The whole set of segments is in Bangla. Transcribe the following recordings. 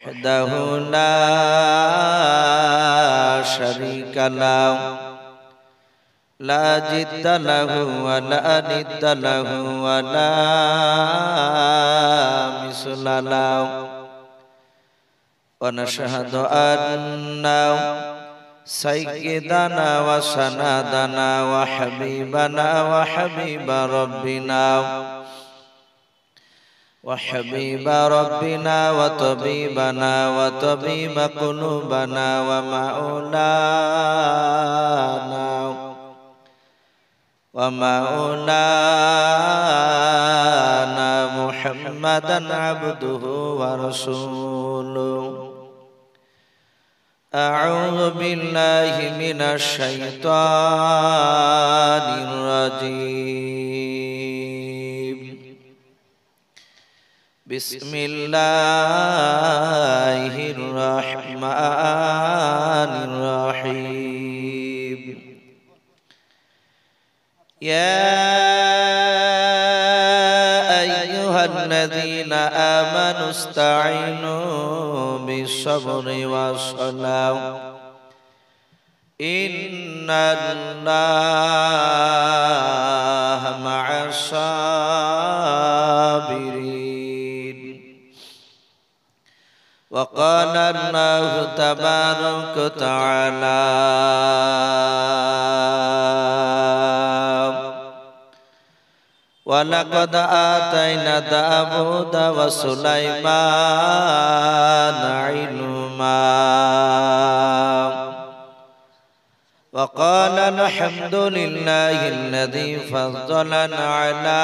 وحده لا شريك له لا جد له ولا ند له ولا مثل له. ونشهد أن سيدنا وسندنا وحبيبنا وحبيب ربنا وحبيب ربنا وطبيبنا وطبيب قلوبنا ومولانا ومولانا محمدا عبده ورسوله. أعوذ بالله من الشيطان الرجيم. بسم الله الرحمن الرحيم. يا أيها الذين آمنوا استعينوا بالصبر والصلاة. إن الله وقال الله تبارك وتعالى ولقد آتينا داود وسليمان علما. وقال الحمد لله الذي فضلنا على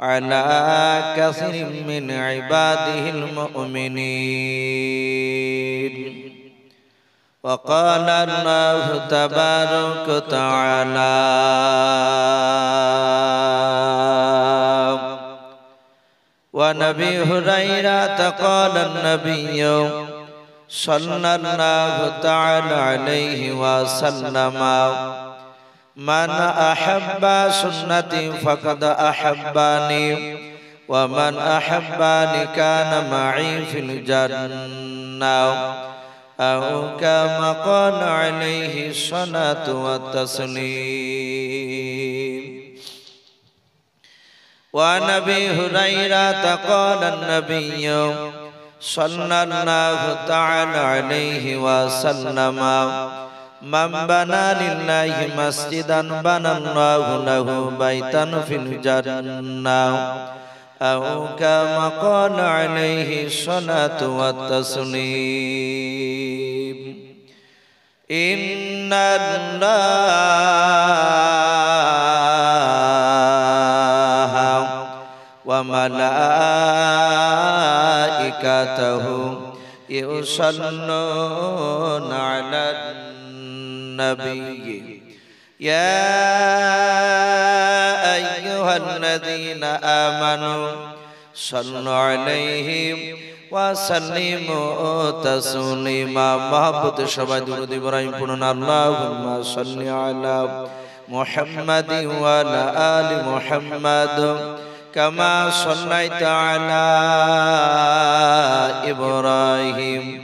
على كثير من عباده المؤمنين. وقال الله تبارك وتعالى ونبي هريرة قال النبي صلى الله تعالى عليه وسلم من أحب سنتي فقد أحبني ومن أحبني كان معي في الجنة. أو كما قال عليه الصلاة والتسليم. وعن أبي هريرة قال النبي صلى الله تعالى عليه وسلم من بنى لله مسجدا بنى الله له بيتا في الجنة أو كما قال عليه الصلاة والتسليم إن الله وملائكته يصلون على النبي. يا أيها الذين آمنوا صلوا عليه وسلموا تسليما. محبت شباب درود إبراهيم قلنا اللهم صل على محمد وعلى آل محمد. كما صليت على إبراهيم.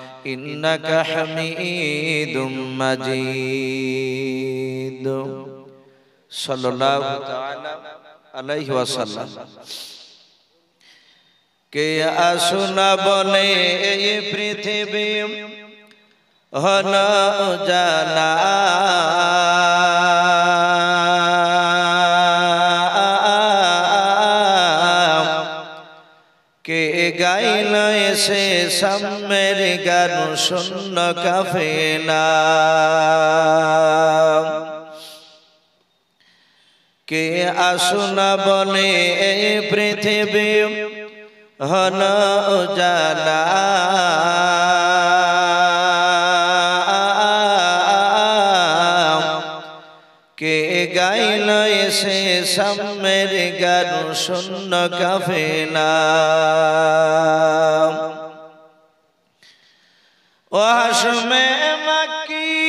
إنك حميد مجيد صلى الله تعالى عليه وسلم কে আসুনা বলে এই পৃথিবী হল জানা গাইল এসে সামের গান শূন্য কাফে না কে আসুনা বলে এই পৃথিবী হন জানা কে গাইল এসে সামের গান শূন্য কাফেলা ও হাসমে মাকি।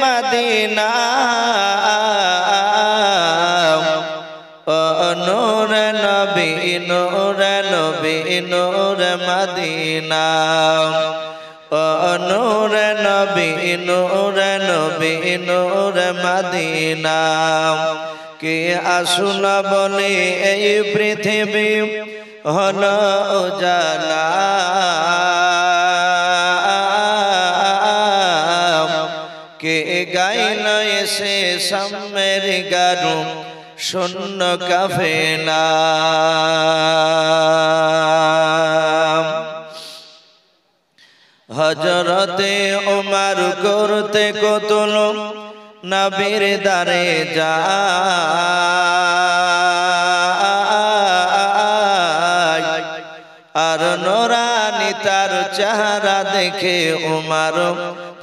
মদিনা। মদিনা। নূর নবী নূর নবী, নূর মদিনা। কে আসুন বলে এই পৃথিবী হল জানা কে গাইল এসে সামের গারু শূন্য কাফেলা। হজরতে ওমার করতে কতল নবীর দারে যা আর নোরানি তার চেহারা দেখে উমার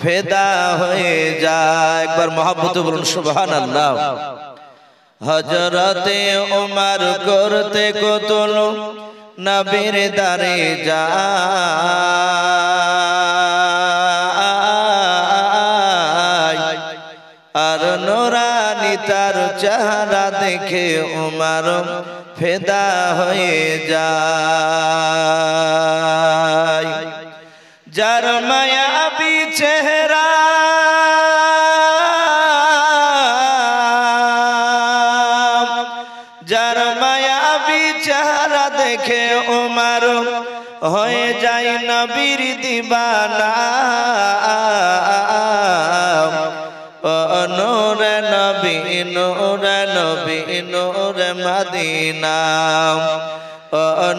ফেদা হয়ে যায়। একবার মহাব্বত বলুন সুবহান আল্লাহ হজরতে উমার করতে কতল নবীর দারে যা চেহারা দেখে উমার ফেদা হয়ে যায়। মদিনা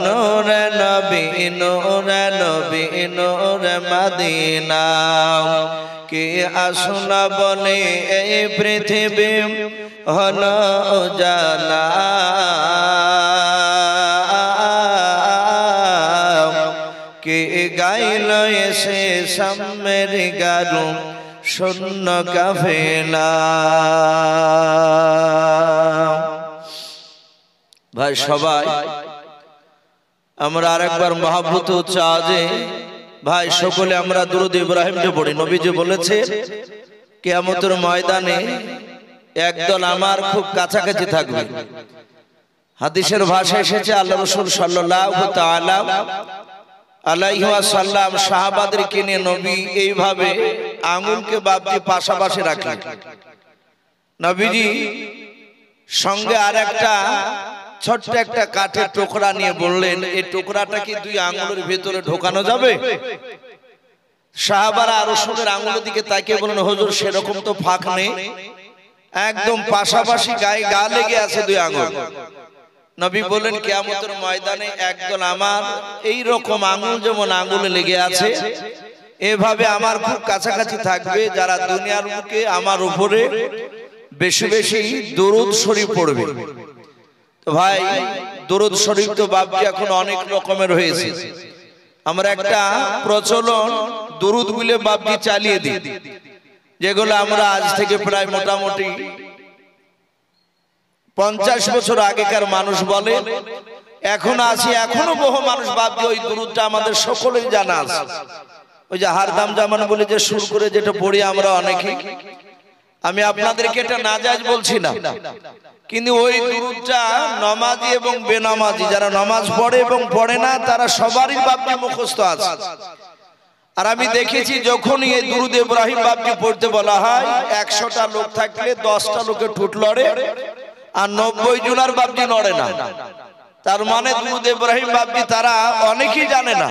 নূর নবী নূর নবী, নূর মদিনা কি আসুন বলে এই পৃথিবী হল জানা কে গাইল এসে সামের গারু শূন্য কাফেলা। ভাই সবাই আমরা আরেকবার মহাভূত চা যে ভাই সকলে আমরা দুরুদ ইব্রাহিমকে পড়ি। নবীজি বলেছে কেয়ামতের ময়দানে একদল আমার খুব কাছাকাছি থাকবে। হাদিসের ভাষা এসেছে আল্লাহ রসুল সাল্লাহ তাআলা আলাইহাল্লাম সাহাবাদেরকে নিয়ে নবী এইভাবে আঙুলকে বাপজি পাশাপাশি রাখলেন। নবীজি সঙ্গে আর একটা ছোট্ট একটা কাঠের টুকরা নিয়ে বললেন এই টুকরাটা কি দুই আঙুলের ভেতরে ঢোকানো যাবে? সাহাবারা আরও সোনের আঙুলের দিকে তাকিয়ে বলেন হজুর, সেরকম তো ফাঁক নেই। একদম পাশাপাশি গায়ে গা লেগে আছে দুই আঙুল। নবী বলেন কেয়ামতের ময়দানে একদল আমার এই রকম আঙুল যেমন আঙুলে লেগে আছে, এভাবে আমার খুব কাছাকাছি থাকবে, যারা দুনিয়ার মুখে আমার উপরে বেশি বেশি দরুদ শরীফ পড়বে। ভাই, দরুদ শরীফ তো বাপজি এখন অনেক রকমের হয়েছে। আমরা একটা প্রচলন দরুদ গুলে বাপজি চালিয়ে দিই, যেগুলো আমরা আজ থেকে প্রায় মোটামুটি পঞ্চাশ বছর আগেকার মানুষ বলে। এখন আছি, এখনও বহু মানুষ ভাবছে ওই দরুদটা আমাদের সকলেই জানা আছে। ওই যে হারদাম জামান বলে যে সুর করে যেটা পড়ি আমরা অনেকে আমি আপনাদেরকে এটা নাজাজ বলছি না। কিন্তু ওই দুরুদটা নমাজি এবং বেনামাজি, যারা নমাজ পড়ে এবং পড়ে না, তারা সবারই বাপজি মুখস্থ আছে। আর আমি দেখেছি যখনই এই দুরুদ ইব্রাহিম বাপজি পড়তে বলা হয়, একশোটা লোক থাকলে দশটা লোকের ঠুট লড়ে, আর নব্বই জুনার বাপজি নড়ে না। তার মানে দুরুদ ইব্রাহিম বাপজি তারা অনেকেই জানে না।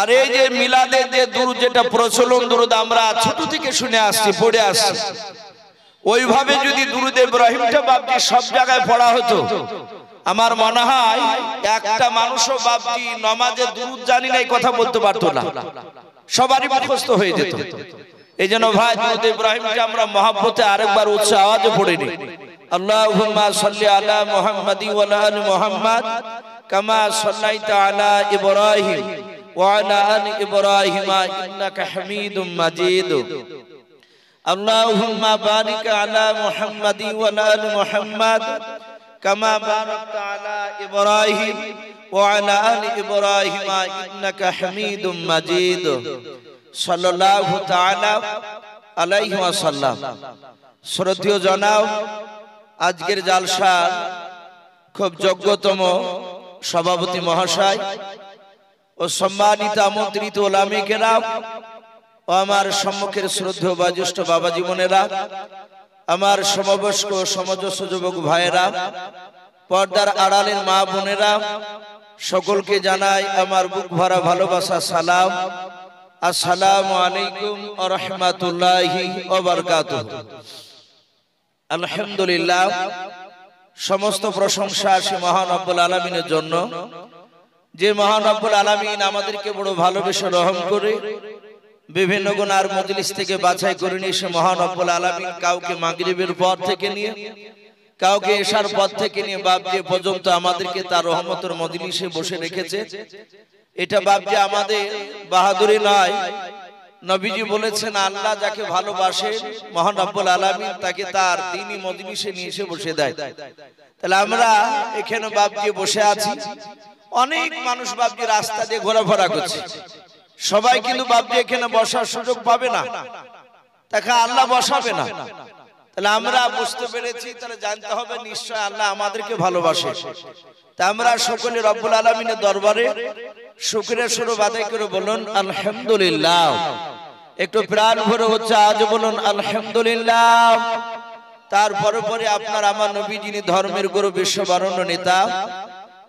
আর এই যে মিলাদের যে দুরুদ যেটা প্রচলন দুরুদ আমরা ছোট থেকে শুনে আসছি, পড়ে আসছি। ওইভাবে যদি দূরদেব রহিমটা বাপজি সব জায়গায় পড়া হতো, আমার মনে হয় একটা মানুষও বাপজি নমাজে দুরুদ জানি না কথা বলতে পারতো না। সবারই মুখস্থ হয়ে যেত। এই জন্য ভাই দূরদেব ইব্রাহিমকে আমরা মহাব্বতে আরেকবার উচ্চ পড়ে পড়িনি আল্লাহুম্মা সাল্লি আলা মুহাম্মাদি ওয়া আলা মুহাম্মাদ, কামা সাল্লাইতা আলা ইব্রাহিম। وعلى ال ابراهيم انك حميد مجيد اللهم بارك على محمد وعلى ال محمد كما باركت على ابراهيم وعلى ال ابراهيم انك حميد مجيد صلى الله تعالى عليه وسلم শ্রদ্ধেয় জনাব আজকের জালসার খুব যোগ্যতম সভাপতি মহাশয় ও সম্মানিত আমন্ত্রিত ওলামিকেরা ও আমার সম্মুখের শ্রদ্ধেয় বা জ্যেষ্ঠ বাবা জীবনেরা আমার সমবয়স্ক সমজস্ব যুবক ভাইয়েরা, পর্দার আড়ালের মা বোনেরা, সকলকে জানাই আমার বুক ভরা ভালোবাসা, সালাম। আসসালামু আলাইকুম রহমাতুল্লাহি আলহামদুলিল্লাহ, সমস্ত প্রশংসা সে মহান আব্বুল আলমিনের জন্য। যে মহান আব্বুল আলমিন আমাদেরকে বড় ভালোবেসে রহম করে বিভিন্ন গুণার মজলিস থেকে বাছাই করে নিয়ে সে মহান আব্বুল আলমিন কাউকে মাগরিবের পর থেকে নিয়ে, কাউকে এসার পর থেকে নিয়ে বাপ যে পর্যন্ত আমাদেরকে তার রহমতের মজলিসে বসে রেখেছে, এটা বাপ যে আমাদের বাহাদুরি নয়। নবীজি বলেছেন, আল্লাহ যাকে ভালোবাসে, মহান আব্বুল আলমিন তাকে তার দিনই মজলিসে নিয়ে এসে বসে দেয়। তাহলে আমরা এখানে বাপজি বসে আছি অনেক মানুষ বাপজি রাস্তা দিয়ে ঘোরাফেরা করছে। সবাই কিন্তু বাপজি এখানে বসার সুযোগ পাবে না। তাকে আল্লাহ বসাবে না। তাহলে আমরা বুঝতে পেরেছি তাহলে জানতে হবে নিশ্চয় আল্লাহ আমাদেরকে ভালোবাসে। তা আমরা সকলে রব্বুল আলমিনের দরবারে শুক্রের স্বরূপ আদায় করে বলুন আলহামদুলিল্লাহ। একটু প্রাণ ভরে হচ্ছে আজ বলুন আলহামদুলিল্লাহ। তারপরে পরে আপনার আমার নবী যিনি ধর্মের গুরু বিশ্ববারণ্য নেতা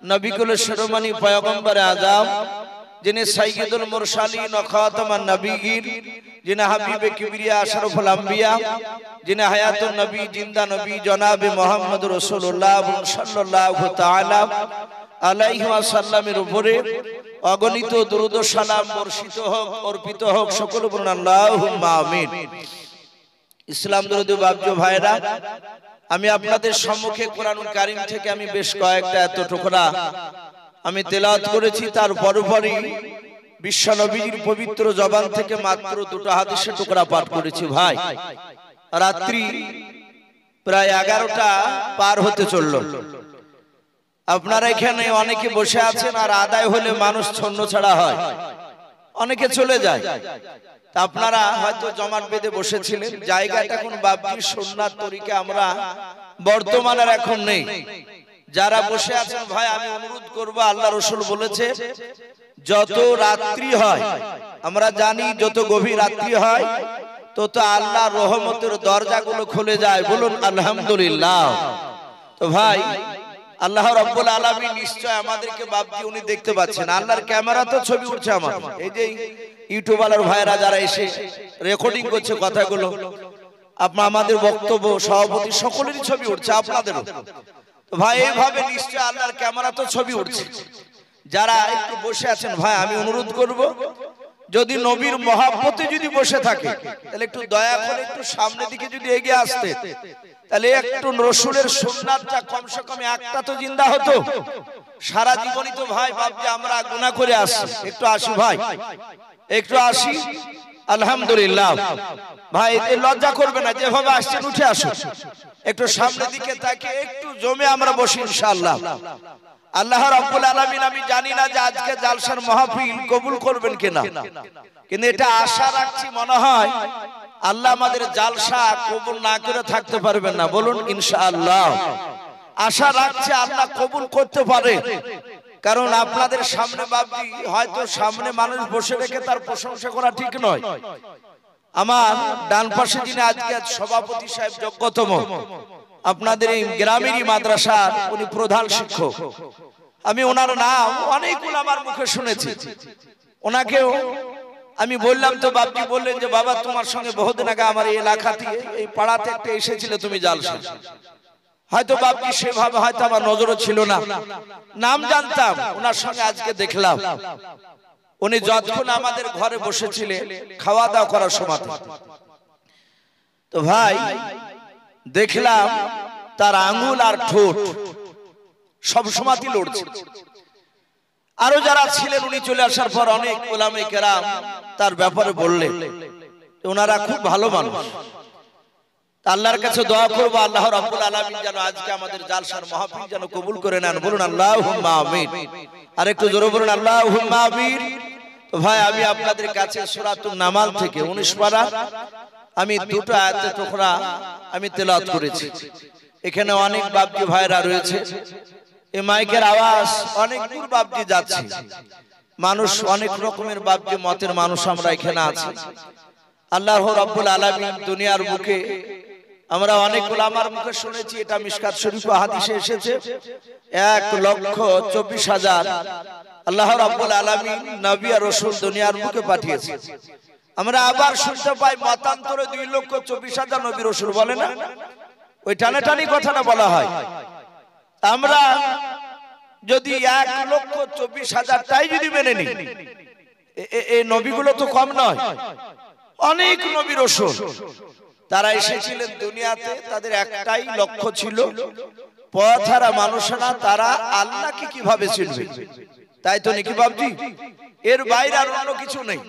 নবিকুল শিরোমণি পয়গম্বর আজাম যিনি সাইয়দুল মুরসালিন ও খাতামান নবীগির যিনি হাবিবে কিবরিয়া আশরাফুল আম্বিয়া যিনি হায়াতুন নবী জিন্দা নবী জনাবে মোহাম্মদ রাসূলুল্লাহ সাল্লাল্লাহু তাআলা আলাইহি ওয়াসাল্লামের উপরে অগণিত দুরুদ সালাম বর্ষিত হোক অর্পিত হোক সকল বলুন আল্লাহুম্মা আমিন। ইসলাম দরুদ বাবজু ভাইরা আমি আপনাদের সম্মুখে কোরআনুল কারীম থেকে আমি বেশ কয়েকটা এত টুকরা আমি তেলাওয়াত করেছি, তার পরপরই বিশ্ব নবীর পবিত্র জবান থেকে মাত্র দুটো হাদিসের টুকরা পাঠ করেছি, ভাই। রাত্রি প্রায় এগারোটা পার হতে চলল। আপনারা এখানে অনেকে বসে আছেন আর আদায় হলে মানুষ ছন্ন ছাড়া হয়। অনেকে চলে যায়। আপনারা হয়তো জমাট বেঁধে বসেছিলেন, জায়গাটা এখন বাবজি সন্ন্যার তরিকে আমরা বর্তমানের এখন নেই। যারা বসে আছেন, ভাই, আমি অনুরোধ করব, আল্লাহ রসুল বলেছে, যত রাত্রি হয়, আমরা জানি যত গভীর রাত্রি হয়, তত আল্লাহ রহমতের দরজাগুলো খুলে যায়। বলুন, আলহামদুলিল্লাহ। তো ভাই আল্লাহ রব্বুল আলামিন নিশ্চয় আমাদেরকে বাপজি উনি দেখতে পাচ্ছেন। আল্লাহর ক্যামেরা তো ছবি উঠছে আমার। এই যে ইউটিউবালার ভাইরা যারা এসে রেকর্ডিং করছে কথাগুলো আপনার আমাদের বক্তব্য, সভাপতি সকলেরই ছবি উঠছে, আপনাদেরও। তো ভাই এইভাবে নিশ্চয় আল্লাহর ক্যামেরা তো ছবি উঠছে। যারা একটু বসে আছেন, ভাই, আমি অনুরোধ করব, যদি নবীর মহাব্বতে যদি বসে থাকে, তাহলে একটু দয়া করে একটু সামনের দিকে যদি এগিয়ে আসতে। তাহলে একটু রসুলের সুন্নাতটা কমসে কম একটা তো জিন্দা হতো। সারা জীবনই তো ভাই ভাবছি আমরা গুণা করে আসি। একটু আসি ভাই। একটু আসি। আলহামদুলিল্লাহ। ভাই এতে লজ্জা করবে না যেভাবে আসছেন উঠে আসুন। একটু সামনের দিকে তাকে একটু জমে আমরা বসি ইনশাআল্লাহ। আল্লাহ রাব্বুল আলামিন, আমি জানি না যে আজকে জালসার মাহফিল কবুল করবেন কিনা। কিন্তু এটা আশা রাখছি, মনে হয় আল্লাহ আমাদের জালসা কবুল না করে থাকতে পারবেন না। বলুন, ইনশাআল্লাহ। আশা রাখছে আল্লাহ কবুল করতে পারে। কারণ আপনাদের সামনে বাবজি হয়তো সামনে মানুষ বসে রেখে তার প্রশংসা করা ঠিক নয়। আমার ডান পাশে যিনি আজকে সভাপতি সাহেব যোগ্যতম। আপনাদের এই গ্রামেরই মাদ্রাসার উনি প্রধান শিক্ষক। আমি ওনার নাম অনেকগুলো আমার মুখে শুনেছি। ওনাকেও আমি বললাম তো বাপজি বললেন যে, বাবা, তোমার সঙ্গে বহুদিন আগে আমার এই এলাকাতে এই পাড়াতে একটা এসেছিল, তুমি জালসা হয়তো বাপজি সেভাবে হয়তো আমার নজরও ছিল না। নাম জানতাম, ওনার সঙ্গে আজকে দেখলাম। উনি যতক্ষণ আমাদের ঘরে বসেছিলেন খাওয়া দাওয়া করার সময়। তো ভাই, দেখলাম তার আঙ্গুল আর ঠোঁট সব সময়ই লড়ছে। আরও যারা ছিলেন, উনি চলে আসার পর অনেক ওলামে কেরাম তার ব্যাপারে বললেন ওনারা খুব ভালো মানুষ। আল্লাহর কাছে দোয়া করব, আল্লাহ রাব্বুল আলামিন যেন আজকে আমাদের জালসার মাহফিল যেন কবুল করে নেন। বলুন, আল্লাহুম্মা আমিন। আর একটু জোরে বলুন, আল্লাহুম্মা আমিন। তো ভাই, আমি আপনাদের কাছে সূরাতুন নামাল থেকে 19 পারা, আমি দুটো আয়াতে টুকরা আমি তেলাওয়াত করেছি। এখানে অনেক বাপজি ভাইরা রয়েছে। মাইকের আওয়াজ অনেক দূর বাপজি যাচ্ছে। মানুষ অনেক রকমের বাপজি মতের মানুষ আমরা এখানে আছি। আল্লাহ রাব্বুল আলামিন দুনিয়ার বুকে আমরা অনেক আমার মুখে শুনেছি এটা মিশকাত শরীফ হাদিসে এসেছে। এক লক্ষ চব্বিশ হাজার। আল্লাহ রাব্বুল আলামিন নবী আর রসুল দুনিয়ার মুখে পাঠিয়েছে। আমরা আবার শুনতে পাই মতান্তরে দুই লক্ষ চব্বিশ হাজার নবী রসুল বলে না? ওই টানাটানি কথাটা বলা হয়। আমরা যদি এক লক্ষ চব্বিশ হাজারটাই যদি মেনে নিই। এই নবীগুলো তো কম নয়। অনেক নবী রসুল। তারা এসেছিলেন দুনিয়াতে, তাদের একটাই লক্ষ্য ছিল পথহারা মানুষেরা তারা আল্লাহকে কীভাবে চিনবে? তাই তো নাকি বাবজি এর বাইরে আর অন্য কিছু নেই।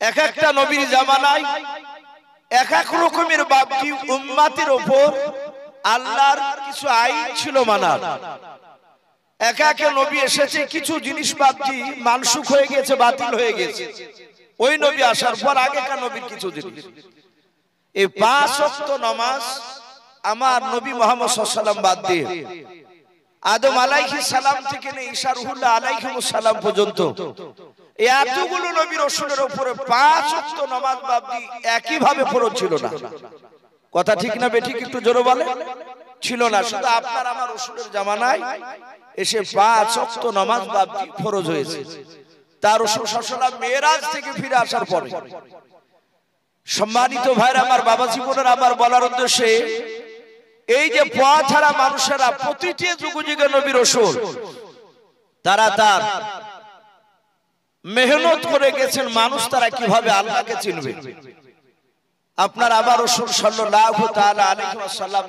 এক একটা নবীর জামানায় এক এক রকমের বাবজি উম্মাতের ওপর আল্লাহর কিছু আইন ছিল মানার। একা এক নবী এসেছে, কিছু জিনিস বাবজি মানসুখ হয়ে গেছে, বাতিল হয়ে গেছে। ওই নবী আসার পর আগেকার নবীর কিছু জিনিস। এই পাঁচ অক্ত নামাজ আমার নবী মোহাম্মদ সাল্লাম বাদ দিয়ে। আদম আলাইহি সালাম থেকে ঈশা রুহুল্লাহ আলাইহি সালাম পর্যন্ত। এতগুলো নবীর রসুলের উপরে পাঁচ অক্ত নামাজ বাবদি একই ভাবে ফরজ ছিল না। কথা ঠিক না বেঠিক একটু জোরে বলে? ছিল না শুধু আপনার আমার রসুলের জামানায় এসে পাঁচ অক্ত নামাজ বাবদি ফরজ হয়েছে। তার রসুল সাল্লাম মেয়েরাজ থেকে ফিরে আসার পরে। সম্মানিত ভাইরা আমার বাবা জীবনের আমার বলার উদ্দেশ্যে এই যে পথহারা মানুষেরা প্রতিটি যুগ যুগে নবী রসুল। তারা তার মেহনত করে গেছেন মানুষ তারা কীভাবে আল্লাহকে চিনবে? আপনার আবার রসুল আলাইহি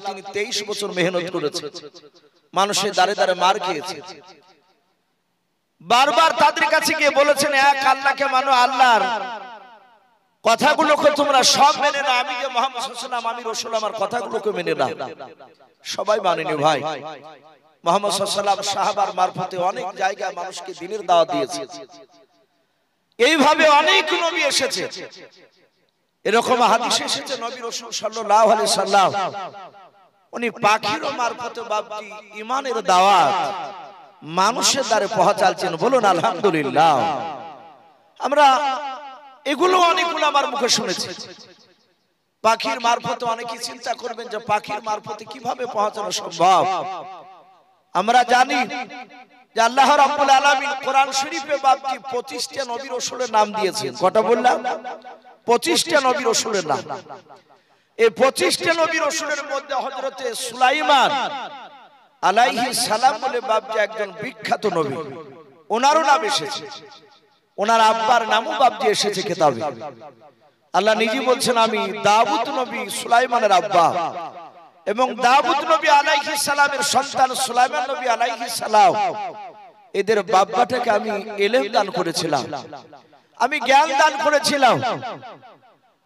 তিনি 23 বছর মেহনত করেছেন। মানুষের দাঁড়ে দাঁড়ে মার খেয়েছে। বারবার তাদের কাছে গিয়ে বলেছেন এক আল্লাহকে মানো আল্লাহর কথাগুলোকে তোমরা সব মেনে না আমি যে মোহাম্মদ সাল্লাম আমি রসুল, আমার কথাগুলোকে মেনে না সবাই মানেনি ভাই। মোহাম্মদ সাল্লাম সাহাবার মারফতে অনেক জায়গায় মানুষকে দিনের দাওয়া দিয়েছে। এইভাবে অনেক নবী এসেছে। এরকম হাদিস এসেছে নবী রসুল সাল্লাল্লাহু আলাইহি সাল্লাম। উনি পাখির মারফতে বাপজি ইমানের দাওয়াত। মানুষের দ্বারে পৌঁছালছেন বলুন আলহামদুলিল্লাহ। আমরা এগুলো অনেকগুলো আমার মুখে শুনেছি। পাখির মারফতে অনেকে চিন্তা করবেন যে পাখির মারফতে কীভাবে পৌঁছানো সম্ভব? আমরা জানি যে আল্লাহ রাব্বুল আলামিন কোরআন শরীফে বাপজি 25টা নবী রাসূলের নাম দিয়েছেন। কটা বললাম? 25টা নবী রাসূলের নাম। এই 25টা নবী রাসূলের মধ্যে হযরতে সুলাইমান আলাইহি সালাম বলে বাপজি একজন বিখ্যাত নবী। ওনারও নাম এসেছে। ওনার আব্বার নামও বাপজি এসেছে কিতাবে। আল্লাহ নিজে বলছেন, আমি দাউদ নবী সুলাইমানের আব্বা। এবং দাউদ নবী আলাইহিস সালামের সন্তান সুলাইমান নবী আলাইহিস সালাম, এদের বাব্বাটাকে আমি এলেম দান করেছিলাম। আমি জ্ঞান দান করেছিলাম।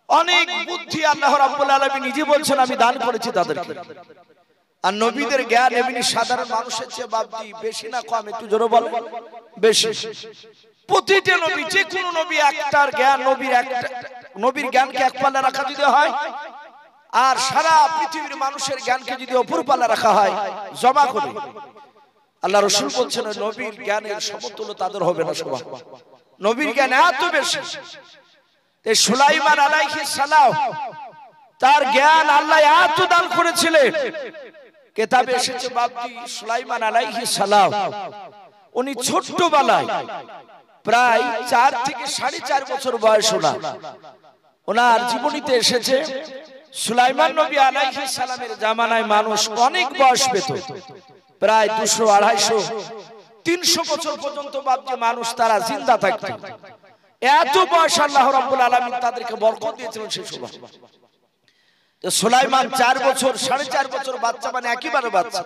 অনেক বুদ্ধি আল্লাহ রাব্বুল আলামিন নিজে বলছেন, আমি দান করেছি তাদেরকে। আর নবীদের জ্ঞান এমনি সাধারণ মানুষের চেয়ে বাপজি বেশি না কম, একটু জোরে বলে বেশি। প্রতিটা নবী যে কোন নবী, একটার জ্ঞান নবীর একটা, নবীর জ্ঞানকে এক পাল্লা রাখা যদি হয়, আর সারা পৃথিবীর মানুষের জ্ঞানকে যদি অপর পাল্লা রাখা হয়, জমা করে। আল্লাহ রসুল বলছেন, নবীর জ্ঞানের সমতুল্য তাদের হবে না সবাই নবীর জ্ঞান এত বেশি। সুলাইমান আলাইহিস সালাম তার জ্ঞান আল্লাহ এত দান করেছিলেন। কেতাবে এসেছে বাবজি সুলাইমান আলাইহিস সালাম। উনি ছোট্ট বেলায় প্রায় চার থেকে সাড়ে চার বছর বয়স ওনার। ওনার। জীবনীতে এসেছে সুলাইমান নবী আলাইহি সালামের জামানায় মানুষ অনেক বয়স পেত। প্রায় দুশো আড়াইশো তিনশো বছর পর্যন্ত বাপজি মানুষ তারা জিন্দা থাকত। এত বয়স আল্লাহ রাব্বুল আলামিন তাদেরকে বরকত দিয়েছিলেন সেই সময়। সুলাইমান চার বছর সাড়ে চার বছর বাচ্চা মানে একেবারে বাচ্চা।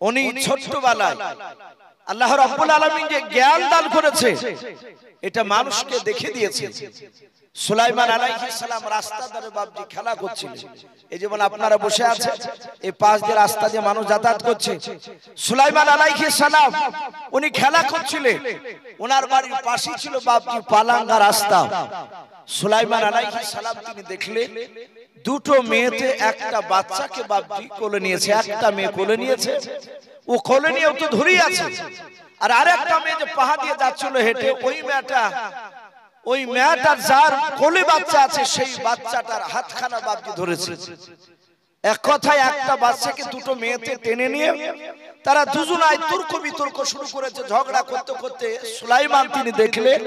উনি ছোট্টবেলায় আল্লাহ রাব্বুল আলামিন যে জ্ঞান দান করেছে এটা মানুষকে দেখে দিয়েছে। সুলাইমান সালাম রাস্তা ধরে বাপজি খেলা করছিলেন। এই যেমন আপনারা বসে আছে এই পাশ দিয়ে রাস্তা দিয়ে মানুষ যাতায়াত করছে। সুলাইমান সালাম, উনি খেলা করছিলেন। ওনার বাড়ির পাশেই ছিল বাপজি পালাঙ্গা রাস্তা। সুলাইমান সালাম, তিনি দেখলেন, দুটো মেয়েতে একটা বাচ্চাকে বাপজি কোলে নিয়েছে, একটা মেয়ে কোলে নিয়েছে। ও কোলে নিয়ে তো ধরেই আছে। আর আরেকটা মেয়ে যে পাহা দিয়ে যাচ্ছিল হেঁটে, ওই মেয়েটা ওই মেয়েটার যার কোলে বাচ্চা আছে সেই বাচ্চাটার হাতখানা বাপজি ধরেছে। এক কথায় একটা বাচ্চাকে দুটো মেয়েতে টেনে নিয়ে তারা দুজনায় তর্ক বিতর্ক শুরু করেছে ঝগড়া করতে করতে সুলাইমান তিনি দেখলেন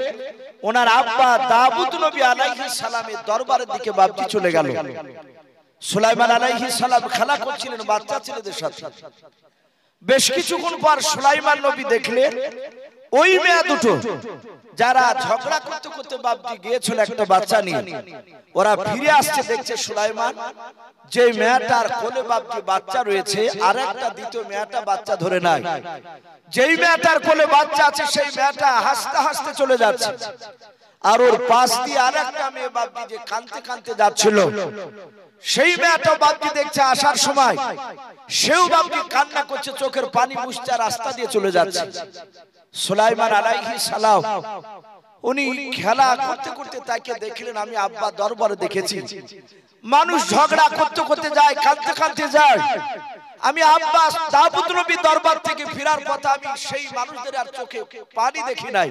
ওনার আব্বা দাবুদ নবী আলাইহিস সালামের দরবারের দিকে বাপজি চলে গেল। সুলাইমান আলাইহিস সালাম খেলা করছিলেন বাচ্চা ছেলেদের সাথে। বেশ কিছুক্ষণ পর সুলাইমান নবী দেখলেন ওই মেয়ে দুটো যারা ঝগড়া করতে করতে বাপজি গিয়েছিল একটা বাচ্চা নিয়ে। ওরা ফিরে আসছে, দেখছে সুলাইমান, যে মেয়েটার কোলে বাপজি বাচ্চা রয়েছে আর একটা দ্বিতীয় মেয়েটা বাচ্চা ধরে নাই যেই মেয়েটার কোলে বাচ্চা আছে, সেই মেয়েটা হাসতে হাসতে চলে যাচ্ছে। আর ওর পাশ দিয়ে আর একটা মেয়ে বাপজি যে কানতে কানতে যাচ্ছিল, সেই মেয়েটা বাপজি দেখছে আসার সময়। সেও বাপজি কান্না করছে, চোখের পানি মুছতে রাস্তা দিয়ে চলে যাচ্ছে। সুলাইমান আলাইহি সালাম উনি খেলা করতে করতে তাকে দেখলেন আমি আব্বা দরবারে দেখেছি। মানুষ ঝগড়া করতে করতে যায় কাঁদতে কাঁদতে যায়। আমি আব্বাস দাবুদ নবী দরবার থেকে ফেরার কথা আমি সেই মানুষদের আর চোখে পানি দেখি নাই।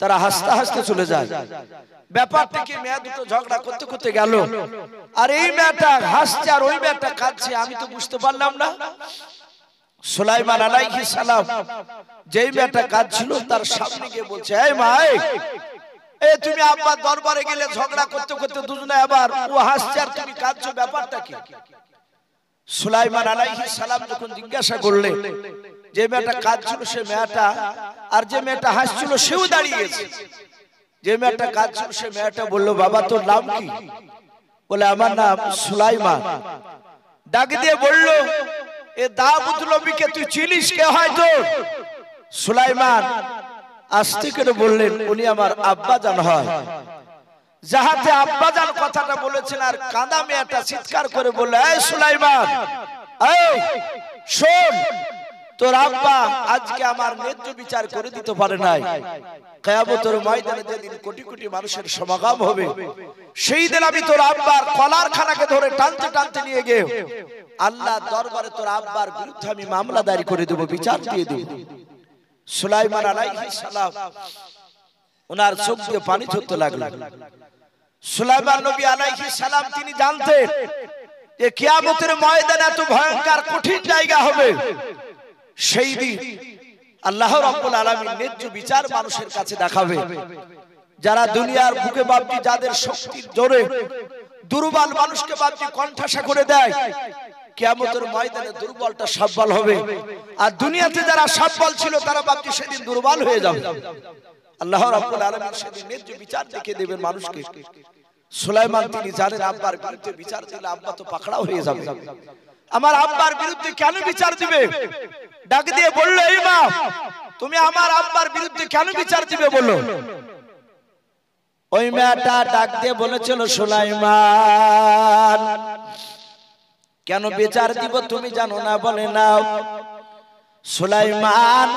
তারা হাসতে হাসতে চলে যায়। ব্যাপার থেকে মেয়ে দুটো ঝগড়া করতে করতে গেল। আর এই মেয়েটা হাসছে আর ওই মেয়েটা কাঁদছে আমি তো বুঝতে পারলাম না। সুলাইমান আলাইহি সালাম যেই মেয়েটা কাজ ছিল তার সামনে গিয়ে বলছে এই এই, এ তুমি আব্বা দরবারে গেলে ঝগড়া করতে করতে দুজনে আবার ও হাসছে আর তুমি কাঁদছো ব্যাপারটা কি? সুলাইমান আলাইহি সালাম যখন জিজ্ঞাসা করলে যে মেয়েটা কাজ ছিল সে মেয়েটা আর যে মেয়েটা হাসছিল সেও দাঁড়িয়েছে। যে মেয়েটা কাজ ছিল সে মেয়েটা বলল বাবা তোর নাম কি? বলে আমার নাম সুলাইমান। ডাক দিয়ে বলল এ দাউদ নবীকে তুই চিনিস কে হয়তো? সুলাইমান আস্তে করে বললেন, উনি আমার আব্বা জান হয়। যাহাতে আব্বাজান কথাটা বলেছেন আর কাঁদা মেয়েটা চিৎকার করে বললে, এই সুলাইমান, এই, শোন তোর আব্বা আজকে আমার ন্যায্য বিচার করে দিতে পারে নাই। কেয়ামতের ময়দানে যেদিন কোটি কোটি মানুষের সমাগম হবে সেই দিন আমি তোর আব্বার কলার খানাকে ধরে টানতে টানতে নিয়ে গিয়ে আল্লাহ দরবারে তোর আব্বার বিরুদ্ধে আমি মামলা দায়ের করে দেব, বিচার দিয়ে দেব। সুলাইমান আলাইহিস সালাম ওনার চোখ দিয়ে পানি ঝরতে লাগল। সুলাইমান নবী আলাইহিস সালাম তিনি জানতেন যে কিয়ামতের ময়দান এত ভয়ঙ্কর কঠিন জায়গা হবে। সেই দিন আল্লাহ রাব্বুল আলামিন ন্যায্য বিচার মানুষের কাছে দেখাবে। যারা দুনিয়ার বুকে বাপটি যাদের শক্তির জোরে দুর্বল মানুষকে বাপটি কণ্ঠাসা করে দেয়, কিয়ামতের ময়দানে দুর্বলটা সব্বল হবে। আর দুনিয়াতে যারা সব্বল ছিল, তারা বাপটি সেদিন দুর্বল হয়ে যাবে। আল্লাহ রাব্বুল আলামিন সেদিন ন্যায্য বিচার দেখে দেবেন মানুষকে। সুলাইমান তিনি জানেন, আব্বার বিরুদ্ধে বিচার দিলে আব্বা তো পাকড়াও হয়ে যাবে। আমার আব্বার বিরুদ্ধে কেন বিচার দিবে? ডাক দিয়ে বলল, এই মা, তুমি আমার আব্বার বিরুদ্ধে কেন বিচার দিবে বলো? ওই মেয়েটা ডাক দিয়ে বলেছিল, সুলাইমান, কেন বিচার দিব তুমি জানো না, বলে নাও। সুলাইমান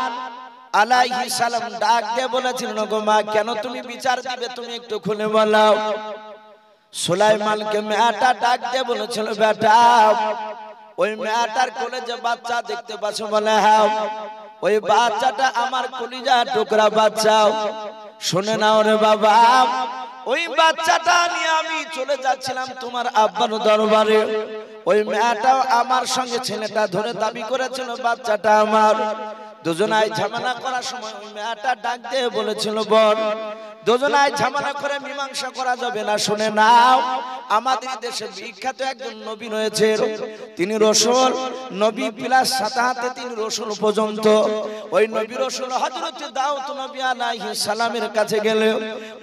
আলাইহি সালাম ডাক দিয়ে বলেছিলেন গো মা, কেন তুমি বিচার দিবে তুমি একটু খুলে বলাও সুলাইমানকে মেয়েটা ডাক দিয়ে বলেছিল, বেটা ওই মেয়েটার কোলে যে বাচ্চা দেখতে পাচ্ছ বলে হ্যাঁ ওই বাচ্চাটা আমার কলিজা টুকরা বাচ্চাও শুনে নাও রে বাবা ওই বাচ্চাটা নিয়ে আমি চলে যাচ্ছিলাম তোমার আব্বার দরবারে। ওই মেয়েটাও আমার সঙ্গে ছেলেটা ধরে দাবি করেছিল বাচ্চাটা আমার। দুজনাই ঝামেলা করার সময় ওই মেয়েটা ডাক দিয়ে বলেছিল বল দুজনায় ঝামেলা করে মীমাংসা করা যাবে না শুনে নাও। আমাদের দেশে বিখ্যাত একজন নবী রয়েছে। তিনি রসুল নবী প্লাস সাথে হাতে তিনি রসুল পর্যন্ত। ওই নবী রসুল হযরত দাউদ নবী আলাইহিস সালামের কাছে গেলে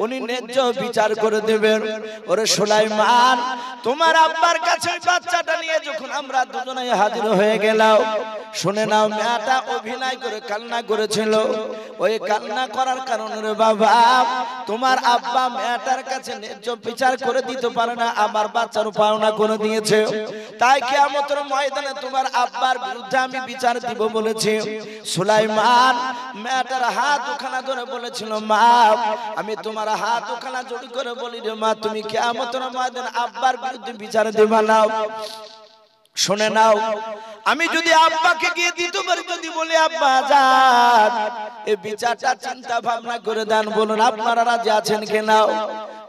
উনি ন্যায্য বিচার করে দেবেন। ওরে সুলাইমান তোমার আব্বার কাছে বাচ্চাটা নিয়ে যখন আমরা দুজনাই হাজির হয়ে গেলাম শুনে নাও মেয়েটা অভিনয় করে কান্না করেছিল। ওই কান্না করার কারণে রে বাবা তোমার আব্বা মেয়েটার কাছে ন্যায্য বিচার করে দিতে পারে না, আমার বাচ্চার পাওনা করে দিয়েছে। তাই কিয়ামতের ময়দানে তোমার আব্বার বিরুদ্ধে আমি বিচার দিব বলেছি। সুলাইমান মেয়েটার হাত ওখানা ধরে বলেছিল, মা, আমি তোমার হাত ওখানা জড়ি করে বলি রে মা, তুমি কিয়ামতের ময়দানে আব্বার বিরুদ্ধে বিচার দিবা নাও শুনে নাও আমি যদি আব্বাকে গিয়ে দ্বিতীয়বার যদি বলি আব্বা যান। এই বিচারটা চিন্তা ভাবনা করে দেন বলুন আপনারা রাজি আছেন কিনা নাও।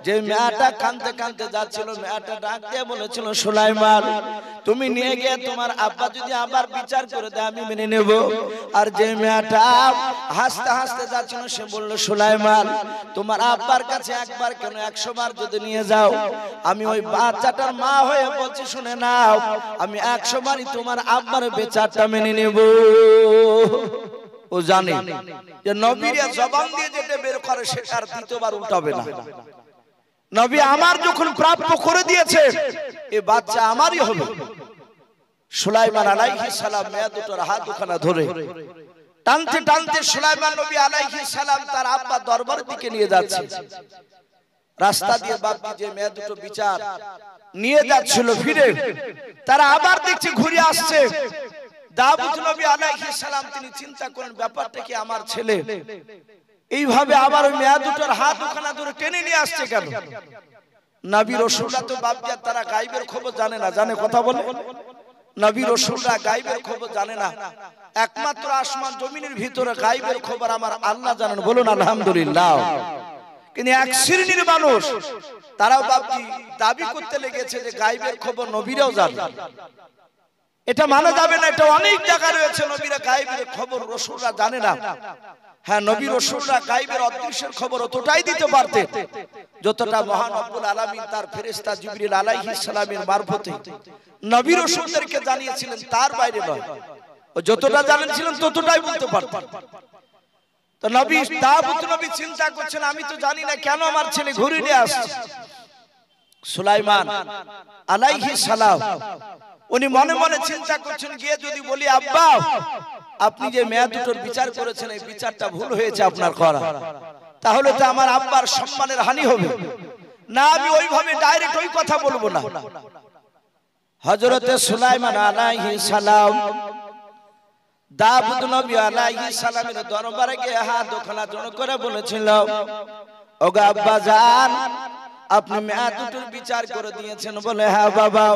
যে মেয়েটা কানতে কানতে যাচ্ছিল, মেয়েটা ডাকতে বলেছিল, সুলাইমান, তুমি নিয়ে গিয়ে তোমার আব্বা যদি আবার বিচার করে দেয়, আমি মেনে নেব। আর যে মেয়েটা হাসতে হাসতে যাচ্ছিল, সে বলল, সুলাইমান, তোমার আব্বার কাছে একবার কেন একশো বার যদি নিয়ে যাও, আমি ওই বাচ্চাটার মা হয়ে বলছি, শুনে নাও, আমি একশো বারই তোমার আব্বার বিচারটা মেনে নেব। ও জানে যে নবীরা জবান দিয়ে যেটা বের করে, সেটা আর দ্বিতীয়বার উল্টাবে না। নবী আমার যখন প্রাপ্য করে দিয়েছে, এ বাচ্চা আমারই হবে সুলাইমান আলাইহিস সালাম মেয়া দুটোর হাত দুখানা ধরে টানতে টানতে সুলাইমান নবী আলাইহিস সালাম তার আব্বা দরবারের দিকে নিয়ে যাচ্ছে। রাস্তা দিয়ে বাপি যে মেয়ে দুটো বিচার নিয়ে যাচ্ছিল ফিরে, তারা আবার দেখছে ঘুরে আসছে। দাউদ নবী আলাইহিস সালাম তিনি চিন্তা করেন, ব্যাপারটা কি আমার ছেলে? এইভাবে আবার মেয়া দুটোর হাত ওখানে ধরে টেনে নিয়ে আসছে কেন? নবী রসুলরা তো বাপজার তারা গাইবের খবর জানে না। জানে কথা বলে? নবী রসুলরা গাইবের খবর জানে না। একমাত্র আসমান জমিনের ভিতরে গাইবের খবর আমার আল্লাহ জানেন। বলুন, আলহামদুলিল্লাহ। কিন্তু এক শ্রেণির মানুষ। তারাও বাপজি দাবি করতে লেগেছে যে গাইবের খবর নবীরাও জানে এটা মানা যাবে না, এটা অনেক জায়গা রয়েছে নবীরা গাইবের খবর রসুলরা জানে না। হ্যাঁ নবী রসুলরা গাইবের অদৃশ্যের খবর অতটাই দিতে পারতে যতটা মহান আব্বুল আলামিন তার ফেরেশতা জিবরিল আলাইহিস সালামের মারফতে। নবী রসুলদেরকে জানিয়েছিলেন তার বাইরে নয়। ও যতটা জানেছিলেন ততটাই বলতে পারতেন। তো নবী দাউদ নবী চিন্তা করছেন আমি তো জানি না কেন আমার ছেলে ঘুরে নিয়ে আসছে। সুলাইমান আলাইহিস সালাম। উনি মনে মনে চিন্তা করছেন, গিয়ে যদি বলি, আব্বা, আপনি যে মেয়া দুটোর বিচার করেছেন, এই বিচারটা ভুল হয়েছে আপনার করা। তাহলে তো আমার আব্বার সম্মানের হানি হবে। না, আমি ওইভাবে ডাইরেক্ট ওই কথা বলব না। হজরতে সুলাইমান আলাইহিস সালাম, দাউদ নবী আলাইহিস সালামের দরবারে গিয়ে হাত ওখানা জন করে বলেছিল, ওগো আব্বা জান, আপনি মেয়া দুটোর বিচার করে দিয়েছেন বলে হ্যাঁ বাবা।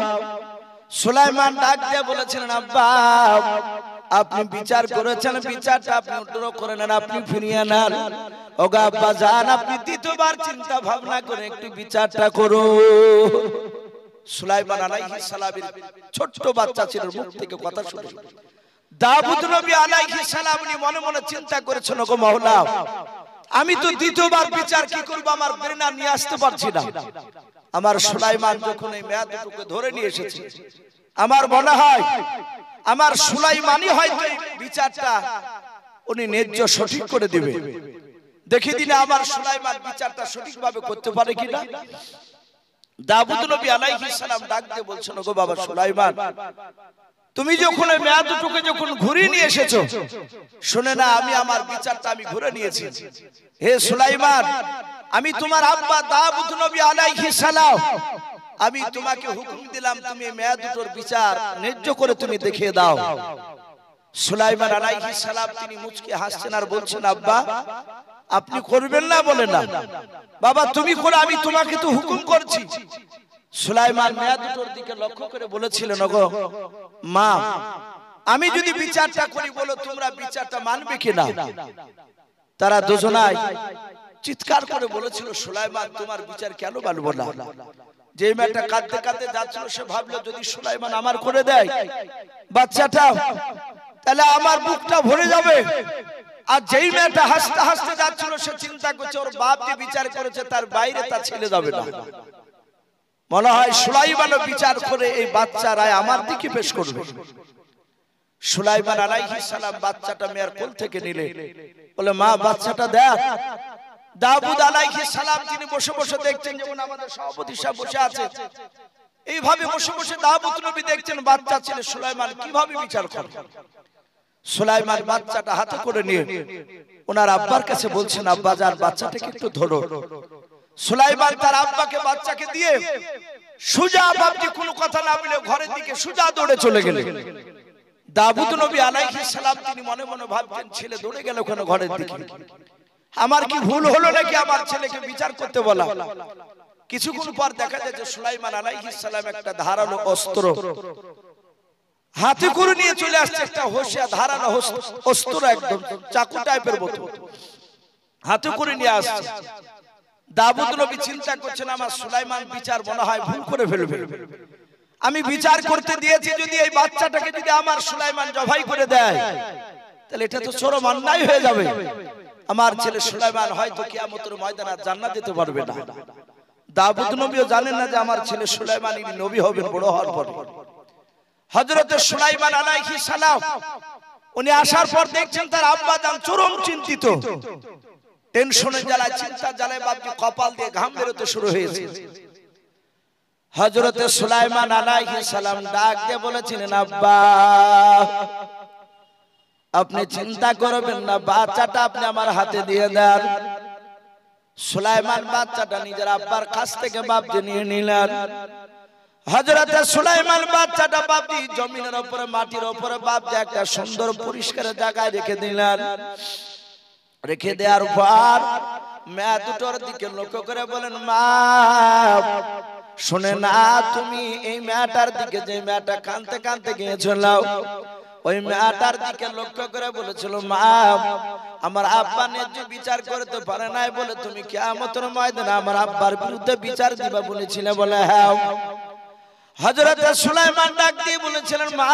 সুলাইমান ডাক দিয়ে বলেছিলেন, আব্বা, আপনি বিচার করেছেন, বিচারটা আপনি উত্তর করে নেন, আপনি ফিরিয়ে নেন। ওগা আব্বা, যান, আপনি দ্বিতীয়বার চিন্তা ভাবনা করে একটু বিচারটা করুন। সুলাইমান আলাইহিস সালামের ছোট্ট বাচ্চা ছিল, মুখ থেকে কথা শুনে দাউদ নবী আলাইহিস সালাম, উনি মনে মনে চিন্তা করেছেন, ওগো মাওলা আমি তো দ্বিতীয়বার বিচার কি করব? আমার প্রেরণা নিয়ে আসতে পারছি না। আমার সুলাইমান যখন এই মেয়া দুটোকে ধরে নিয়ে এসেছে আমার মনে হয় আমার সুলাইমানই হয়তো বিচারটা উনি ন্যায্য সঠিক করে দিবে। দেখে দিলে আমার সুলাইমান বিচারটা সঠিকভাবে করতে পারে কিনা? দাউদ নবী আলাইহিস সালাম ডাক দিয়ে বলছেন গো বাবা সুলাইমান তুমি যখন ওই মেয়া দুটোকে যখন ঘুরিয়ে নিয়ে এসেছ শুনে না আমি আমার বিচারটা আমি ঘুরে নিয়েছি। হে সুলাইমান আমি তোমার আব্বা দাউদ নবী আলাইহিস সালাম। আমি তোমাকে হুকুম দিলাম, তুমি মেয়া দুটোর বিচার ন্যায্য করে তুমি দেখিয়ে দাও। সুলাইমান আলাইহিস সালাম, তিনি মুচকে হাসছেন আর বলছেন, আব্বা, আপনি করবেন না বলে না। বাবা, তুমি করে, আমি তোমাকে তো হুকুম করছি। সুলাইমান মেয়া দুটোর দিকে লক্ষ্য করে বলেছিলেন, ওগো, মা, আমি যদি বিচারটা করি বলো, তোমরা বিচারটা মানবে কিনা? তারা দুজনাই চিৎকার করে বলেছিল, সুলাইমান, তোমার বিচার কেন মানবো না? যে মেয়েটা কাঁদতে কাঁদতে যাচ্ছিল, সে ভাবলো, যদি সুলাইমান আমার করে দেয়, বাচ্চাটা, তাহলে আমার বুকটা ভরে যাবে। আর যেই মেয়েটা হাসতে হাসতে যাচ্ছিল, সে চিন্তা করছে, ওর বাপ যে বিচার করেছে, তার বাইরে তার ছেলে যাবে না। মনে হয় সুলাইমানও বিচার করে এই বাচ্চা রায় আমার দিকে পেশ করবে। সুলাইমান আলাইহিস সালাম বাচ্চাটা মেয়ের কোল থেকে নিলে। বলে, মা, বাচ্চাটা দেখ দাউদ আলাইহিস সালাম তিনি বসে বসে দেখছেন যেমন আমাদের সভাপতি সাহেব বসে আছে, এইভাবে বসে বসে দাউদ নবী দেখছেন, বাচ্চা ছেলে সুলাইমান কীভাবে বিচার করে সুলাইমান বাচ্চাটা হাতে করে নিয়ে ওনার আব্বার কাছে বলছেন, আব্বা যার বাচ্চাটাকে একটু ধরো। সুলাইমান তার আব্বাকে বাচ্চাকে দিয়ে সুজা বাপজি কোনো কথা না বলে ঘরের দিকে সুজা দৌড়ে চলে গেলেন। দাবুদ নবী আলাইহিস সালাম তিনি মনে মনে ভাবছেন, ছেলে দৌড়ে গেল কেন ঘরের দিকে? আমার কি ভুল হলো নাকি আমার ছেলেকে বিচার করতে বলা? কিছুক্ষণ পর দেখা যায় যে সুলাইমান সালাম একটা ধারালো অস্ত্র। হাতে করে নিয়ে চলে আসছে একটা হোসিয়া ধারালো অস্ত্র একদম চাকু টাইপের মতো হাতে করে নিয়ে আসছে। দাবুদ নবী চিন্তা করছেন আমার সুলাইমান বিচার মনে হয় ভুল করে ফেলবে। আমি বিচার করতে দিয়েছি যদি এই বাচ্চাটাকে যদি আমার সুলাইমান জবাই করে দেয় তাহলে এটা তো চরম অন্যায় হয়ে যাবে আমার ছেলে সুলাইমান হয়তো কিয়ামতের ময়দানে জান্নাত দিতে পারবে না। দাবুদ নবীও জানেন না যে আমার ছেলে সুলাইমান ইনি নবী হবেন বড় হওয়ার পরে। হযরতে সুলাইমান আলাইহিস সালাম উনি আসার পর দেখছেন তার আব্বা জান চরম চিন্তিত। টেনশনের জ্বালায় চিন্তার জ্বালায় বাপজি কপাল দিয়ে ঘাম বেরোতে শুরু হয়েছে। হজরতে সুলাইমান আলাইহিস সালাম ডাক দিয়ে বলেছিলেন আব্বা আপনি চিন্তা করবেন না বাচ্চাটা আপনি আমার হাতে দিয়ে দেন। সুলাইমান বাচ্চাটা নিজের আব্বার কাছ থেকে বাপজি নিয়ে নিলেন। হজরতে সুলাইমান বাচ্চাটা বাপজি জমিনের উপরে মাটির উপরে বাপজি একটা সুন্দর পরিষ্কার জায়গায় রেখে দিলেন। রেখে দেওয়ার পর মেয়া দুটোর দিকে লক্ষ্য করে বলেন মা শুনে না তুমি এই মেয়াটার দিকে যে মেয়াটা কানতে কানতে গিয়েছিল ওই মেয়াটার দিকে লক্ষ্য করে বলেছিল মা আমার আব্বা ন্যায্য বিচার করতে পারে নাই বলে তুমি কেমতের ময়দানে আমার আব্বার বিরুদ্ধে বিচার দিবা বলেছিলে বলে হ্যাঁ। হজরত সুলাইমান ডাক দিয়ে বলেছিলেন মা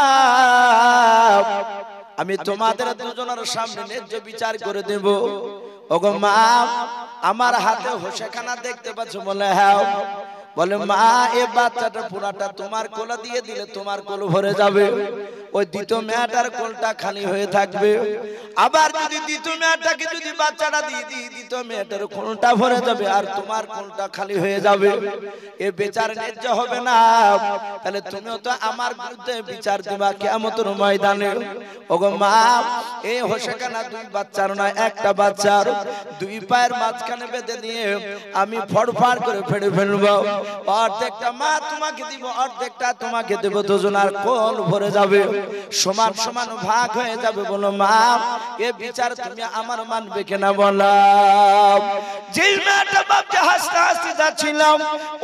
আমি তোমাদের দুজনের সামনে ন্যায্য বিচার করে দেব। ওগো মা আমার হাতে হোসেখানা দেখতে পাচ্ছ বলে হ্যাঁ। বলে মা এ বাচ্চাটা পুরাটা তোমার কোলা দিয়ে দিলে তোমার কোল ভরে যাবে। ওই দ্বিতীয় মেয়েটার কোলটা খালি হয়ে থাকবে। আবার যদি দ্বিতীয় মেয়েটাকে যদি বাচ্চাটা দিয়ে দিই, দ্বিতীয় মেয়েটার কোলটা ভরে যাবে আর তোমার কোলটা খালি হয়ে যাবে। এ বিচার ন্যায্য হবে না। তাহলে তুমিও তো আমার বিরুদ্ধে বিচার দিবা কেমতর ময়দানে। ওগো মা, এ এই হোসেখানা দুই বাচ্চার নয়, একটা বাচ্চার। দুই পায়ের মাঝখানে বেঁধে দিয়ে আমি ফড়ফাড় করে ফেড়ে ফেলব। অর্ধেকটা মা তোমাকে দিব, অর্ধেকটা তোমাকে দেব। দুজনার কোল ভরে যাবে। সমান সমান ভাগ হয়ে যাবে বলো, মা, এ বিচার তুমি আমার মানবে কিনা বলাম মেয়েটা বাপকে হাসতে হাসতে যাচ্ছিলাম,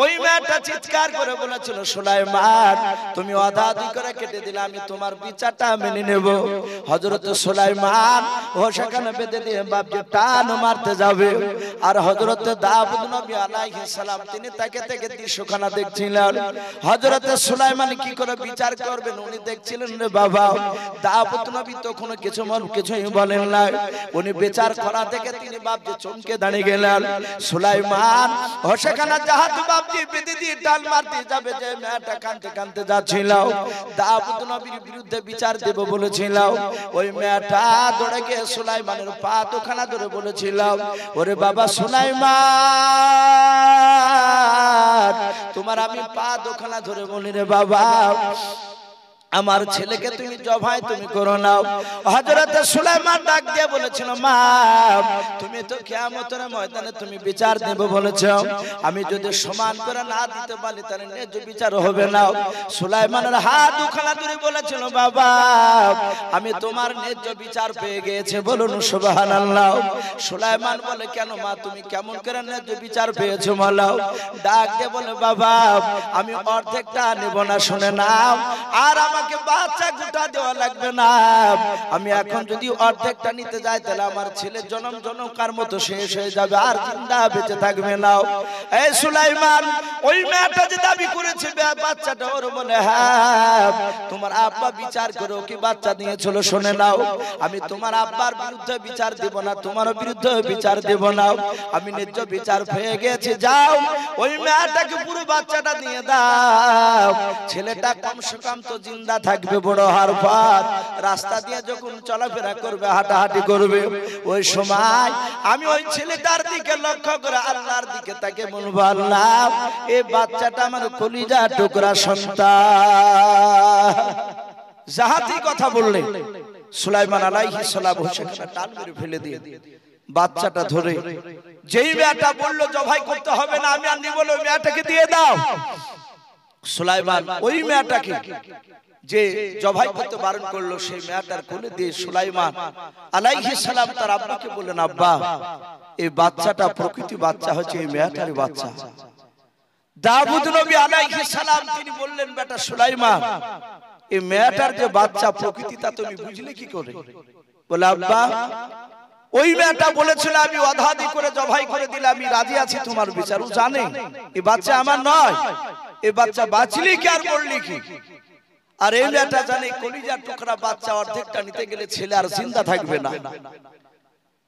ওই মেয়েটা চিৎকার করে বলেছিল, সুলাইমান, তুমি আধা আধি করে কেটে দিলে, আমি তোমার বিচারটা মেনে নেব। হজরত ও সেখানে বেঁধে দিয়ে বাপকে টান মারতে যাবে। আর হজরত দাউদ নবী সালাম, তিনি তাকে দৃশ্যখানা দেখছিলেন। হজরত সুলাইমান কি করে বিচার করবেন, উনি দেখছিলেন বাবা দাউদ নবী তখন কিছু মন কিছুই বলেন না উনি বিচার করা থেকে তিনি বাপজি চমকে দাঁড়িয়ে গেলেন। সুলাইমান, ও সেখানে জাহাজ বাপজি বেঁধে দিয়ে টান মারতে যাবে যে মেয়েটা কানতে কানতে যাচ্ছিল। দাউদ নবীর বিরুদ্ধে বিচার দেব বলেছিল। ওই মেয়েটা দৌড়ে গিয়ে সুলাইমানের পা দুখানা ধরে বলেছিল, ওরে বাবা সুলাইমান, তোমার আমি পা দুখানা ধরে বলি রে বাবা। আমার ছেলেকে তুমি জবাই তুমি করো নাও। হযরত সুলাইমান ডাক দিয়ে বলেছিল মা তুমি তো কিয়ামতের ময়দানে তুমি বিচার দেব বলেছ। আমি যদি সমান করে না দিতে পারি তাহলে ন্যায্য বিচার হবে না। সুলাইমানের হাত দুখানা ধরে বলেছিল বাবা আমি তোমার ন্যায্য বিচার পেয়ে গিয়েছে বলুন সুবহানাল্লাহ। সুলাইমান বলে কেন মা তুমি কেমন করে ন্যায্য বিচার পেয়েছ মালাও ডাক দিয়ে বলে বাবা আমি অর্ধেকটা নেব না শুনে নাও আর আমার আমাকে বাচ্চা গোটা দেওয়া লাগবে না। আমি এখন যদি অর্ধেকটা নিতে যাই তাহলে আমার ছেলের জনম জনকার মতো শেষ হয়ে যাবে। আর জিন্দা বেঁচে থাকবে না। এই সুলাইমান ওই মেয়েটা যে দাবি করেছে বাচ্চাটা ওর বলে হ্যাঁ তোমার আব্বা বিচার করো কি বাচ্চা দিয়েছিল শুনে নাও। আমি তোমার আব্বার বিরুদ্ধে বিচার দেব না তোমার বিরুদ্ধে বিচার দেব না। আমি ন্যায্য বিচার পেয়ে গেছি যাও ওই মেয়েটাকে পুরো বাচ্চাটা দিয়ে দাও ছেলেটা কমসে কম তো জিন্দা থাকবে বড় হার পর রাস্তা দিয়ে যখন চলাফেরা করবে হাঁটাহাঁটি করবে ওই সময় আমি ওই ছেলেটার দিকে লক্ষ্য করে আল্লাহর দিকে তাকে বলব আল্লাহ এই বাচ্চাটা আমার কলিজা টুকরা সন্তান। জাহাতি কথা বললে সুলাইমান আলাইহিস সালাম সেখানে টান মেরে ফেলে দিয়ে বাচ্চাটা ধরে যেই মেয়েটা বলল জবাই করতে হবে না আমি আর নিব না, মেয়েটাকে দিয়ে দাও। সুলাইমান ওই মেয়েটাকে যে জবাই করতে বারণ করল সেই মেয়েটার কোলে দিয়ে সুলাইমান আলাইহিস সালাম তার আব্বাকে বললেন, আব্বা, এই বাচ্চাটা প্রকৃতি বাচ্চা হচ্ছে, এই বাচ্চা। নবী সালাম তিনি বললেন, বেটা সুলাইমান, এই মেয়েটার যে বাচ্চা প্রকৃতি তা তুমি বুঝলে কি করে? বলে, আব্বা, ওই মেয়েটা বলেছিল, আমি অধাদি করে জবাই করে দিলে আমি রাজি আছি তোমার বিচার। ও জানে এই বাচ্চা আমার নয় এই বাচ্চা বাঁচলি কি আর বললি কি? আর এই মেয়েটা জানে কলিজার টুকরা বাচ্চা অর্ধেকটা নিতে গেলে ছেলে আর জিন্দা থাকবে না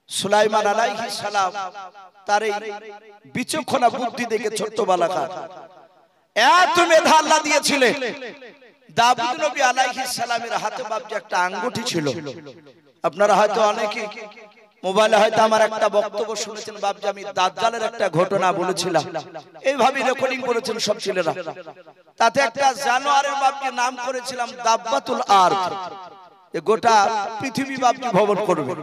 সুলাইমান আলাইহিস সালাম তার এই বিচক্ষণা বুদ্ধি দেখে ছোট্ট বালাকার এত মেধা আল্লাহ দিয়েছিলেন দাউদ নবী আলাইহিস সালামের হাতে বাপজি একটা আঙ্গুঠি ছিল আপনারা হয়তো অনেকে মোবাইলে হয়তো আমার একটা বক্তব্য শুনেছেন বাপজি আমি দাজ্জালের একটা ঘটনা বলেছিলাম। এইভাবে রেকর্ডিং করেছেন সব ছেলেরা। তাতে একটা জানোয়ারের বাপকে নাম করেছিলাম দাব্বাতুল আর্থ এ গোটা পৃথিবী বাপজি ভ্রমণ করবে।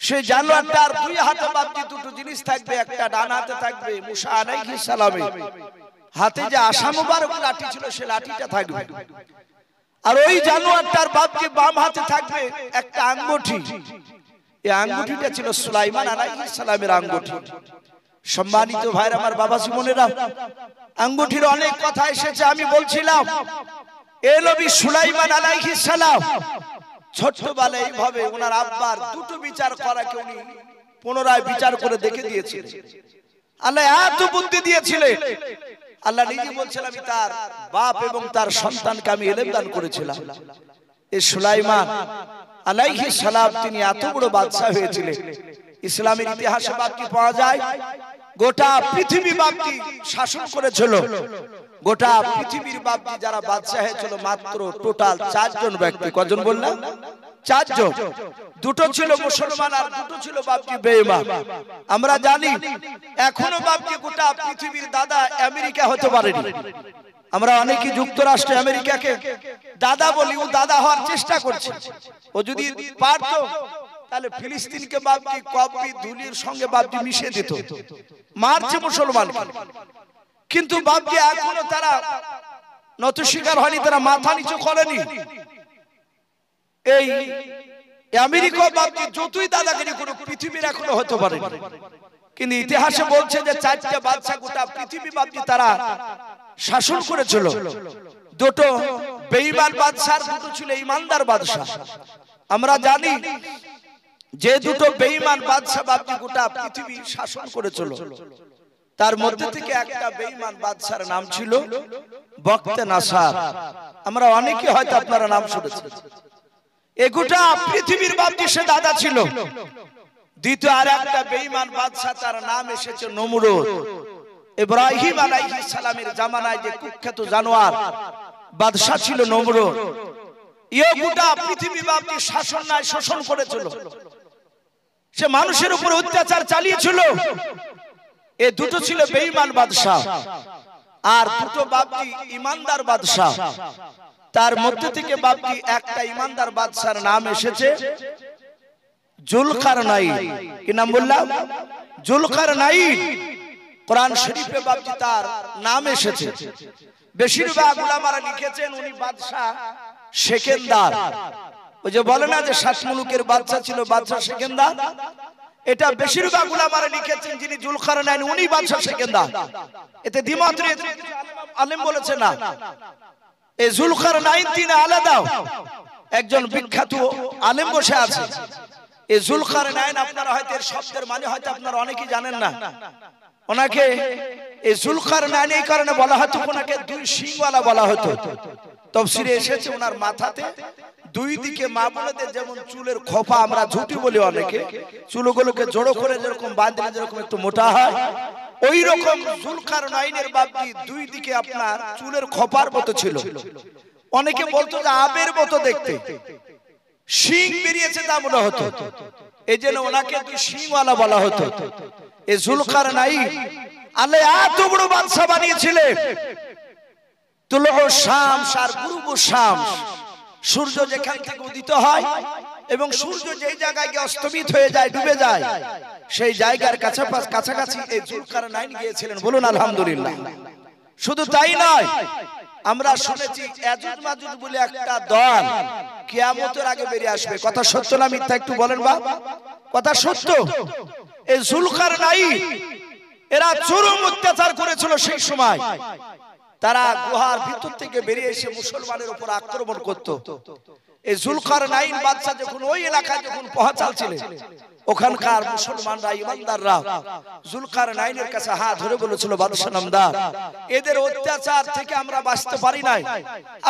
সেই জানোয়ারটার দুই হাতে বাপজি দুটো জিনিস থাকবে, একটা ডান হাতে থাকবে, মুসা আলাইহিস সালামে। হাতে যে আশা লাঠি ছিল, সে লাঠিটা থাকবে। আর ওই জানোয়ারটার বাপজি বাম হাতে থাকবে একটা আঙ্গুঠি। এই আঙ্গুঠিটা ছিল সুলাইমান আলাইহিস সালামের আঙ্গুঠি। সম্মানিত ভাইর আমার বাবা জীবনেরা আঙ্গুঠির অনেক কথা এসেছে, আমি বলছিলাম, এ নবী সুলাইমান আলাইহিস সালাম, ছোট্টবেলায় এইভাবে ওনার আব্বার দুটো বিচার করাকে উনি পুনরায় বিচার করে দেখে দিয়েছিলেন। আল্লাহ এত বুদ্ধি দিয়েছিলেন। আল্লাহ নিজে বলছেন, আমি তার বাপ এবং তার সন্তানকে আমি এলেম দান করেছিলাম। এই সুলাইমান আলাইহি সালাম, তিনি এত বড় বাদশা হয়েছিলেন। ইসলামের ইতিহাসে বাপটি পাওয়া যায়। গোটা পৃথিবী বাপটি শাসন করেছিল। গোটা পৃথিবীর বাপটি যারা বাদশা হয়েছিল, মাত্র টোটাল চারজন ব্যক্তি। কজন বললাম? চারজন। দুটো ছিল মুসলমান আর দুটো ছিল বাপজি বেঈমান। আমরা জানি, এখনও বাপজি গোটা পৃথিবীর দাদা আমেরিকা হতে পারেনি। আমরা অনেকে যুক্তরাষ্ট্র আমেরিকাকে দাদা বলি, ও দাদা হওয়ার চেষ্টা করছে। ও যদি পারতো, তাহলে ফিলিস্তিনকে বাপজি কপি ধুলির সঙ্গে বাপজি মিশিয়ে দিত। মারছে মুসলমান কিন্তু বাপজি এখনও তারা নত শিকার হয়নি, তারা মাথা নিচু করেনি। এই আমেরিকা বাপজি যতই দাদাগিরি কোনো পৃথিবীর এখনও হতে পারে। কিন্তু ইতিহাসে বলছে যে চারটা বাদশা গোটা পৃথিবী বাপজি তারা শাসন করেছিল। দুটো বেঈমান বাদশার দুটো ছিল ইমানদার বাদশা আমরা জানি যে দুটো বেঈমান বাদশা বাপজি গোটা পৃথিবী শাসন করেছিল। তার মধ্যে থেকে একটা বেঈমান বাদশার নাম ছিল বক্তে নাসার। আমরা অনেকে হয়তো আপনারা নাম শুনেছেন। এ গোটা পৃথিবীর বাপজি সে দাদা ছিল। দ্বিতীয় আর একটা বেঈমান বাদশা তার নাম এসেছে নমরুদ। ইব্রাহিম আলাইহিস সালামের জামানায় যে কুখ্যাত জানোয়ার বাদশা ছিল নমরুদ। ইয়ে গোটা পৃথিবী বাপজি শাসন নাই শোষণ করেছিল। সে মানুষের উপর অত্যাচার চালিয়েছিল। এ দুটো ছিল বেঈমান বাদশা আর দুটো বাপজি ইমানদার বাদশা তার মধ্যে থেকে বাপজি একটা ইমানদার বাদশার নাম এসেছে জুলকার নাই কি নাম বললাম? জুলকার কোরআন শরীফে বাপজি তার নাম এসেছে। বেশিরভাগ উলামারা লিখেছেন উনি বাদশাহ সেকেন্দার। ওই যে বলে না যে সাত মুলুকের বাদশা ছিল বাদশাহ সেকেন্দার? এটা বেশিরভাগ উলামারা লিখেছেন যিনি জুলকার নাইন উনি বাদশাহ সেকেন্দার। এতে দ্বিমত রয়েছে আলেম বলেছে না। এই জুলকার নাইন তিন আলাদা। একজন বিখ্যাত আলেম বসে আছে। এই জুলকার নাইন আপনারা হয়তো এর শব্দের মানে হয়তো আপনারা অনেকেই জানেন না। ওনাকে এই জুলকার এই কারণে বলা হতো, ওনাকে দুই সিংওয়ালা বলা হতো। তফসিরে এসেছে ওনার মাথাতে দুই দিকে মা বোনেদের যেমন চুলের খোপা আমরা ঝুটি বলি অনেকে, চুলগুলোকে জড়ো করে যেরকম বাঁধলে যেরকম একটু মোটা হয় ওই রকম জুলকার নাইনের বাপজি দুই দিকে আপনার চুলের খোপার মতো ছিল। অনেকে বলতো যে আবের মতো দেখতে। শিং বেরিয়েছে তা মনে হতো। এই জন্য ওনাকে দুই শিংওয়ালা বলা হতো। এই জুলকার নাই আলে এত বড় বাদশা বানিয়েছিলেন। তুলো শামস আর গুরুবু সূর্য যেখান থেকে উদিত হয় এবং সূর্য যেই জায়গায় গিয়ে অস্তমিত হয়ে যায়, ডুবে যায়, সেই জায়গার কাছাকাছি কাছাকাছি এই জুলকার নাইন গিয়েছিলেন। বলুন, আলহামদুলিল্লাহ। শুধু তাই নয়, আমরা শুনেছি বলে একটা দল কিয়ামতের আগে বেরিয়ে আসবে। কথা সত্য না মিথ্যা একটু বলেন বা? কথা সত্য। এই জুলকার নাই এরা চরম অত্যাচার করেছিল সেই সময়। তারা গুহার ভিতর থেকে বেরিয়ে এসে মুসলমানের উপর আক্রমণ করত। এই জুলকার নাইন বাদশা যখন ওই এলাকায় যখন পৌঁছালছিলেন ওখানকার মুসলমানরা, ইমানদাররা জুলকার নাইনের কাছে হাত ধরে বলেছিল, বাদশা নামদার, এদের অত্যাচার থেকে আমরা বাঁচতে পারি নাই।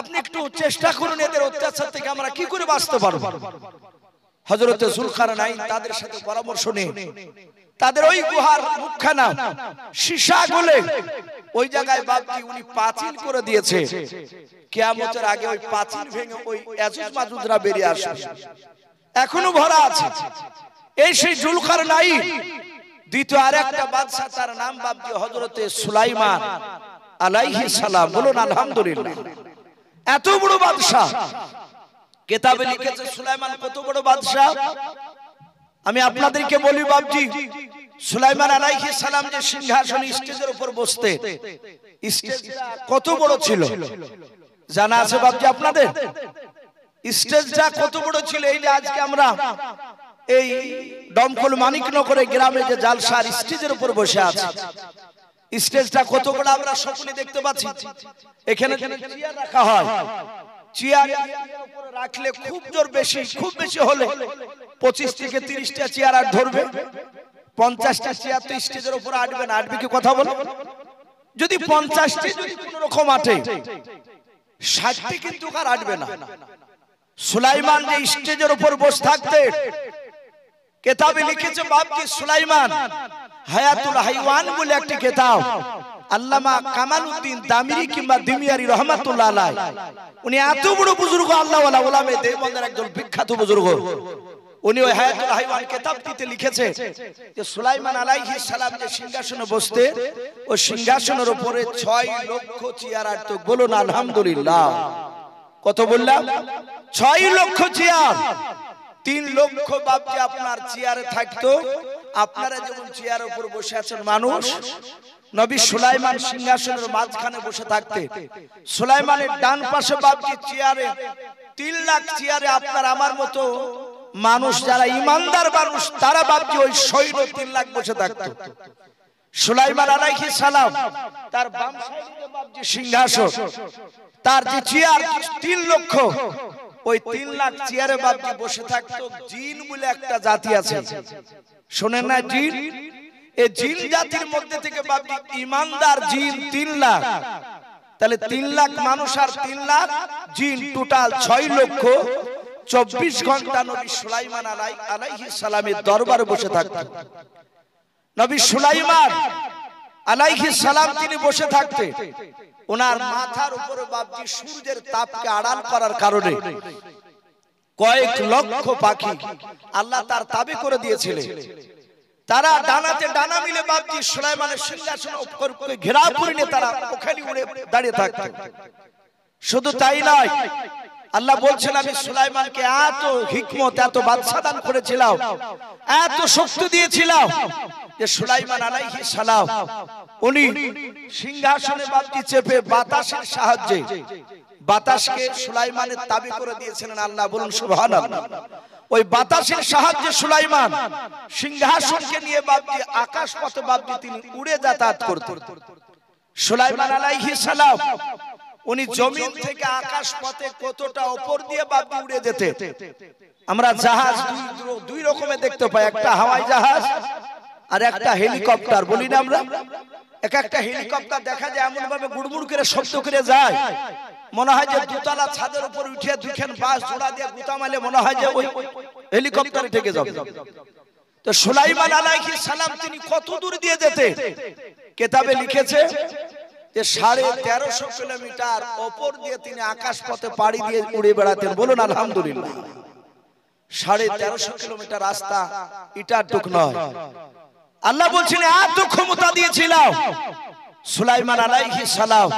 আপনি একটু চেষ্টা করুন এদের অত্যাচার থেকে আমরা কি করে বাঁচতে পারব? হজরতে জুলকার নাইন তাদের সাথে পরামর্শ নিয়ে, তাদের ওই গুহার মুখখানা, সীসা গলে, ওই জায়গায় বাপজি উনি পাঁচিল করে দিয়েছে। কেয়ামতের আগে ওই পাঁচিল ভেঙে ওই এজুজ মাজুজরা বেরিয়ে আসবে। এখনও ভরা আছে। এই সেই জুলকার নাই দ্বিতীয় আর একটা বাদশা তার নাম বাপজি হজরতে সুলাইমান আলাইহি সালাম, বলুন আলহামদুলিল্লাহ। এত বড় বাদশাহ। কেতাবে লিখেছে সুলাইমান কত বড় বাদশাহ? আমি আপনাদেরকে বলি বাবজি সুলাইমান আলাইহিস সালাম যে সিংহাসন স্টেজের উপর বসতে স্টেজটা কত বড় ছিল? জানা আছে বাবজি আপনাদের? স্টেজটা কত বড় ছিল এই যে আজকে আমরা এই দমকল মানিক মানিকনগরে গ্রামে যে জালসার স্টেজের উপর বসে আছে স্টেজটা কত বড় আমরা সকলে দেখতে পাচ্ছি। এখানে চেয়ার রাখা হয়। চেয়ার রাখলে খুব জোর বেশি, খুব বেশি হলে পঁচিশ থেকে তিরিশটা চেয়ার আর ধরবে। পঞ্চাশটা চেয়ার তো স্টেজের উপর আটবে না, আটবে কি কথা বলো? যদি পঞ্চাশটি, যদি কোন রকম আটে, ষাটটি কিন্তু আর আটবে না। সুলাইমান যে স্টেজের উপর বসে থাকতে, কেতাবে লিখেছে বাপজি সুলাইমান, হায়াতুল হাইওয়ান বলে একটি কেতাব। আল্লামা কামাল উদ্দিন দামিরি কিংবা দিমিয়ারি রহমাতুল্লাহ আলাই উনি এত বড় বুজুর্গ আল্লাহ ওয়ালা ওলামে দেওবন্দের একজন বিখ্যাত বুজুর্গ। উনি ওই হায়াতুল হাইওয়ান কিতাবটিতে লিখেছে যে, সুলাইমান আলাইহিস সালাম যে সিংহাসনে বসতে ওই সিংহাসনের উপরে 6 লক্ষ চেয়ার আর তো বলুন, আলহামদুলিল্লাহ। কত বললাম? 6 লক্ষ চেয়ার। তিন লক্ষ বাপজি আপনার চেয়ারে থাকতো। আপনারা যেমন চেয়ার উপর বসে আছেন মানুষ নবী সুলাইমান সিংহাসনের মাঝখানে বসে থাকতে, সুলাইমানের ডান পাশে বাপজি চেয়ারে, তিন লাখ চেয়ারে আপনার আমার মতো মানুষ যারা ইমানদার মানুষ, তারা বাপজি ওই সৈন্য তিন লাখ বসে থাকতো। সুলাইমান আলাইহিস সালাম, তার বাম সাইডে বাপজি সিংহাসন, তার যে চেয়ার, তিন লক্ষ, ওই তিন লাখ চেয়ারে বাপজি বসে থাকতো। জিন বলে একটা জাতি আছে। শোনেন না জিন? এই জিন জাতির মধ্যে থেকে বাপজি ইমানদার জিন তিন লাখ। তাহলে তিন লাখ মানুষ আর তিন লাখ জিন টোটাল ছয় লক্ষ চব্বিশ ঘণ্টা নবী সুলাইমান আলাই আলাইহি সালামের দরবারে বসে থাকতেন। নবী সুলাইমান আলাইহি সালাম তিনি বসে থাকতেন। ওনার মাথার উপরে বাপজি সূর্যের তাপকে আড়াল করার কারণে কয়েক লক্ষ পাখি আল্লাহ তার তাবে করে দিয়েছিলেন। তারা ডানাতে ডানা মিলে বাপজি সুলাইমানের সিংহাসন উপরে ঘেরাও করে নিয়ে তারা ওখানে উড়ে দাঁড়িয়ে থাকতেন শুধু তাই নয়, আল্লাহ বলছেন, আমি সুলাইমানকে এত হিকমত, এত বাদশা দান করেছিলাম, এত শক্তি দিয়েছিলাম যে সুলাইমান আলাইহি সালাম, উনি সিংহাসনে বাপটি চেপে বাতাসের সাহায্যে বাতাসকে সুলাইমানের তাবি করে দিয়েছিলেন। আল্লাহ বলুন, সুবহানাল্লাহ। ওই বাতাসের সাহায্যে সুলাইমান সিংহাসনকে নিয়ে বাপটি আকাশ পথে বাপটি তিনি উড়ে যাতায়াত করতেন সুলাইমান আলাইহি সালাম উনি জমিন থেকে আকাশ পথে কতটা ওপর দিয়ে বাপজি উড়ে যেতে। আমরা জাহাজ দুই- রকমের দেখতে পাই একটা হাওয়াই জাহাজ আর একটা হেলিকপ্টার। বলি না আমরা এক একটা হেলিকপ্টার দেখা যায় এমন ভাবে গুড়মুড় করে শব্দ করে যায়। মনে হয় যে দুতলা ছাদের উপর উঠে দুইখান বাস জোড়া দিয়ে গুতা মারলে মনে হয় যে ওই হেলিকপ্টারে থেকে যাবে। তো সুলাইমান আলাইহিস সালাম তিনি কত দূর দিয়ে যেতে? কেতাবে লিখেছে যে সাড়ে তেরোশো কিলোমিটার ওপর দিয়ে তিনি আকাশ পথে পাড়ি দিয়ে উড়ে বেড়াতেন। বলুন, আলহামদুলিল্লাহ। সাড়ে তেরোশো কিলোমিটার রাস্তা ইটার টুক নয়। আল্লাহ বলছেন এত ক্ষমতা দিয়েছিলাম। সুলাইমান আলাইহি সালাম,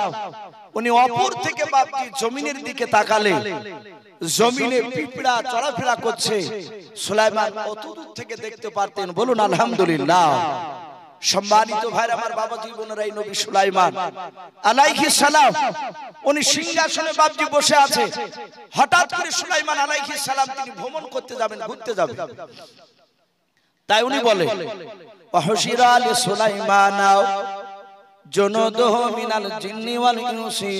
উনি অপর থেকে বাপজি জমিনের দিকে তাকালে, জমিনে পিঁপড়া চলাফেরা করছে। সুলাইমান অত দূর থেকে দেখতে পারতেন, বলুন আলহামদুলিল্লাহ। সম্মানিত ভাইরা, আমার বাবা জীবনের এই নবী সুলাইমান আলাইহিস সালাম, উনি সিংহাসনে বাপজি বসে আছে। হঠাৎ করে সুলাইমান আলাইহিস সালাম, তিনি ভ্রমণ করতে যাবেন, ঘুরতে যাবেন। তাই উনি বলে সুলাইমান জনদহ মিনাল জিন্নি ওয়াল ইনসি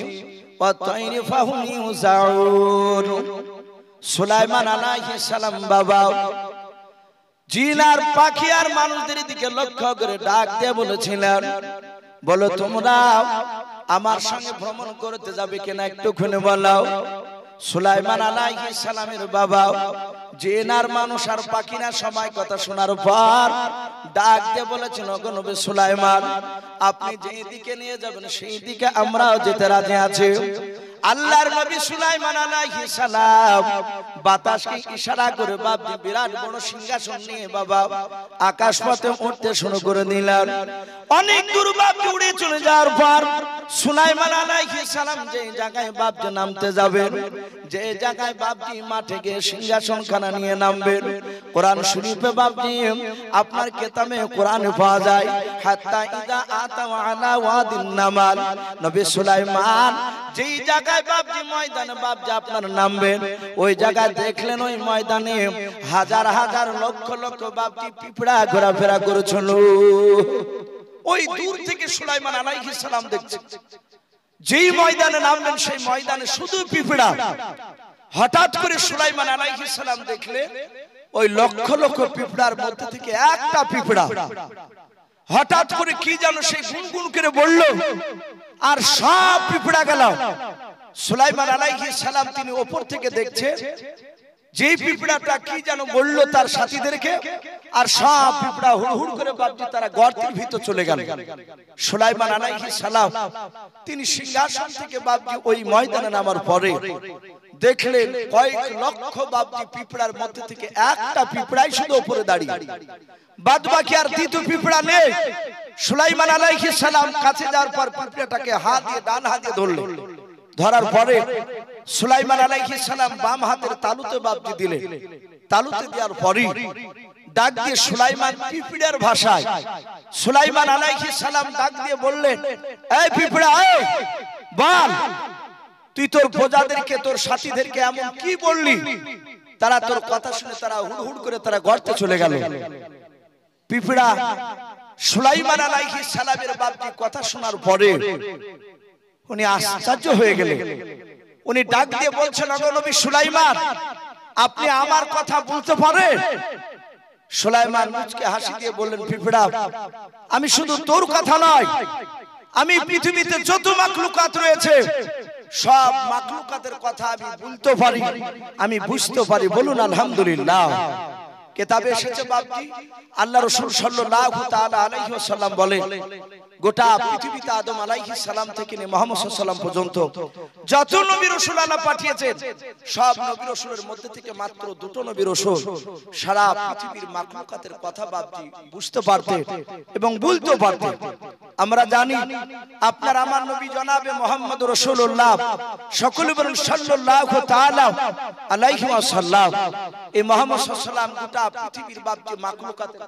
ওয়া তাইরি ফাহুম ইউজাউন সুলাইমান আলাইহিস সালাম বাবা, জিন আর পাখি আর মানুষদের দিকে লক্ষ্য করে ডাক দিয়ে বলেছিলেন, বলো তোমরা আমার সঙ্গে ভ্রমণ করতে যাবে কিনা একটুখানি বলাও সুলাইমান আলাইহিস সালামের বাবা জেনার মানুষ আর পাখিনার সময় কথা শোনার পর ডাক দিয়ে বলেছেন, ওগো সুলাইমান, আপনি যেই দিকে নিয়ে যাবেন, সেই দিকে আমরাও যেতে রাজি আছি। আল্লাহর নবী সুলাইমান আলাইহিস সালাম বাতাসকে ইশারা করে বাপজি বিরাট বড় সিংহাসন নিয়ে বাবা আকাশ পথে উঠতে শুরু করে দিলেন। অনেক দূর বাপজি উড়ে চলে যাওয়ার পর সুলাইমান আলাইহিস সালাম যে জায়গায় বাপজি নামতে যাবেন যে জায়গায় বাপজি মাঠে গিয়ে সিংহাসন নিয়ে নামবেন কোরআন শরীফে বাপজি আপনার কেতাবে কোরআনে পাওয়া যায়। হাত্তা ইদা আতা আলা ওয়াদিন নামাল। নবী সুলাইমান যেই জায়গায় বাপজি ময়দানে বাপজি আপনার নামবেন ওই জায়গায় দেখলেন ওই ময়দানে হাজার হাজার লক্ষ লক্ষ বাপজি পিঁপড়া ঘোরাফেরা করেছিল। ওই দূর থেকে সুলাইমান আলাইহিস সালাম দেখছে। যেই ময়দানে নামলেন সেই ময়দানে শুধু পিঁপড়া। হঠাৎ করে সুলাইমান সালাম দেখলে, ওই লক্ষ লক্ষ পিঁপড়ার মধ্যে থেকে একটা পিঁপড়া। হঠাৎ করে কি যেন সেই গুনগুন করে বলল, আর সব পিঁপড়া গেল। সুলাইমান আলাইহিস সালাম তিনি ওপর থেকে দেখছে, যে পিঁপড়াটা কি যেন বলল তার সাথীদেরকে, আর সব পিঁপড়া হুড় করে বাপজি তারা গর্তের ভিতর চলে গেল। সুলাইমান আলাইহিস সালাম, তিনি সিংহাসন থেকে বাপজি ওই ময়দানে নামার পরে দেখলেন কয়েক লক্ষ বাপজি পিঁপড়ার মধ্যে থেকে একটা পিঁপড়াই শুধু উপরে দাঁড়িয়ে। বাদ বাকি আর দ্বিতীয় পিঁপড়া নেই। সুলাইমান আলাইহিস সালাম কাছে যাওয়ার পর পিঁপড়াটাকে হাত দিয়ে, ডান হাত দিয়ে ধরার পরে সুলাইমান আলাইহিস সালাম বাম হাতের তালুতে বাপজি দিলেন। তালুতে দেওয়ার পরই ডাক দিয়ে সুলাইমান, পিঁপড়ার ভাষায়। সুলাইমান আলাইহিস সালাম ডাক দিয়ে বললেন, এই পিঁপড়া বল তুই তোর প্রজাদেরকে, তোর সাথীদেরকে এমন কি বললি? তারা তোর কথা শুনে তারা হুড় করে তারা গর্তে চলে গেল। পিঁপড়া সুলাইমান আলাইহিস সালামের বাপজি কথা শোনার পরে উনি আশ্চর্য হয়ে গেলেন। উনি ডাক দিয়ে বলছেন নবী সুলাইমান, আপনি আমার কথা বলতে পারেন? সুলাইমান মুচকে হাসি দিয়ে বললেন, পিঁপড়া, আমি শুধু তোর কথা নয়, আমি পৃথিবীতে যত মাকলুকাত রয়েছে সব মাকলুকাতের কথা আমি বলতে পারি, আমি বুঝতে পারি। বলুন, আলহামদুলিল্লাহ। কেতাবে এসেছে বাপজি আল্লাহ রসুল সাল্লাহ আলাইহি সাল্লাম বলেন গোটা পৃথিবীতে আদম আলাইহিস সালাম থেকে নিয়ে মুহাম্মদ সাল্লাল্লাহু পর্যন্ত যত নবী রাসূল আল্লাহ পাঠিয়েছেন সব নবী রাসূলের মধ্যে থেকে মাত্র দুটো নবী রাসূল সারা পৃথিবীর মাখলুকাতের কথা বাপজি বুঝতে পারতেন এবং বলতে পারতেন আমরা জানি আপনার আমার নবী জনাবে মোহাম্মদ রাসূলুল্লাহ সকলে বলুন সাল্লাল্লাহু তাআলা আলাইহি ওয়াসাল্লাম। এই মুহাম্মদ সাল্লাল্লাহু আলাইহি ওয়াসাল্লাম গোটা পৃথিবীর বাপজি মাখলুকাতের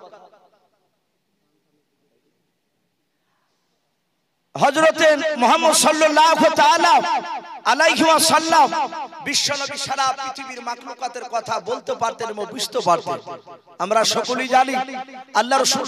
হজরতে মোহাম্মদ সাল্লাহ আলাম বিশ্বনবী সারা পৃথিবীর কথা বলতে পারতেন আমরা সকলেই জানি আল্লাহ রাসূল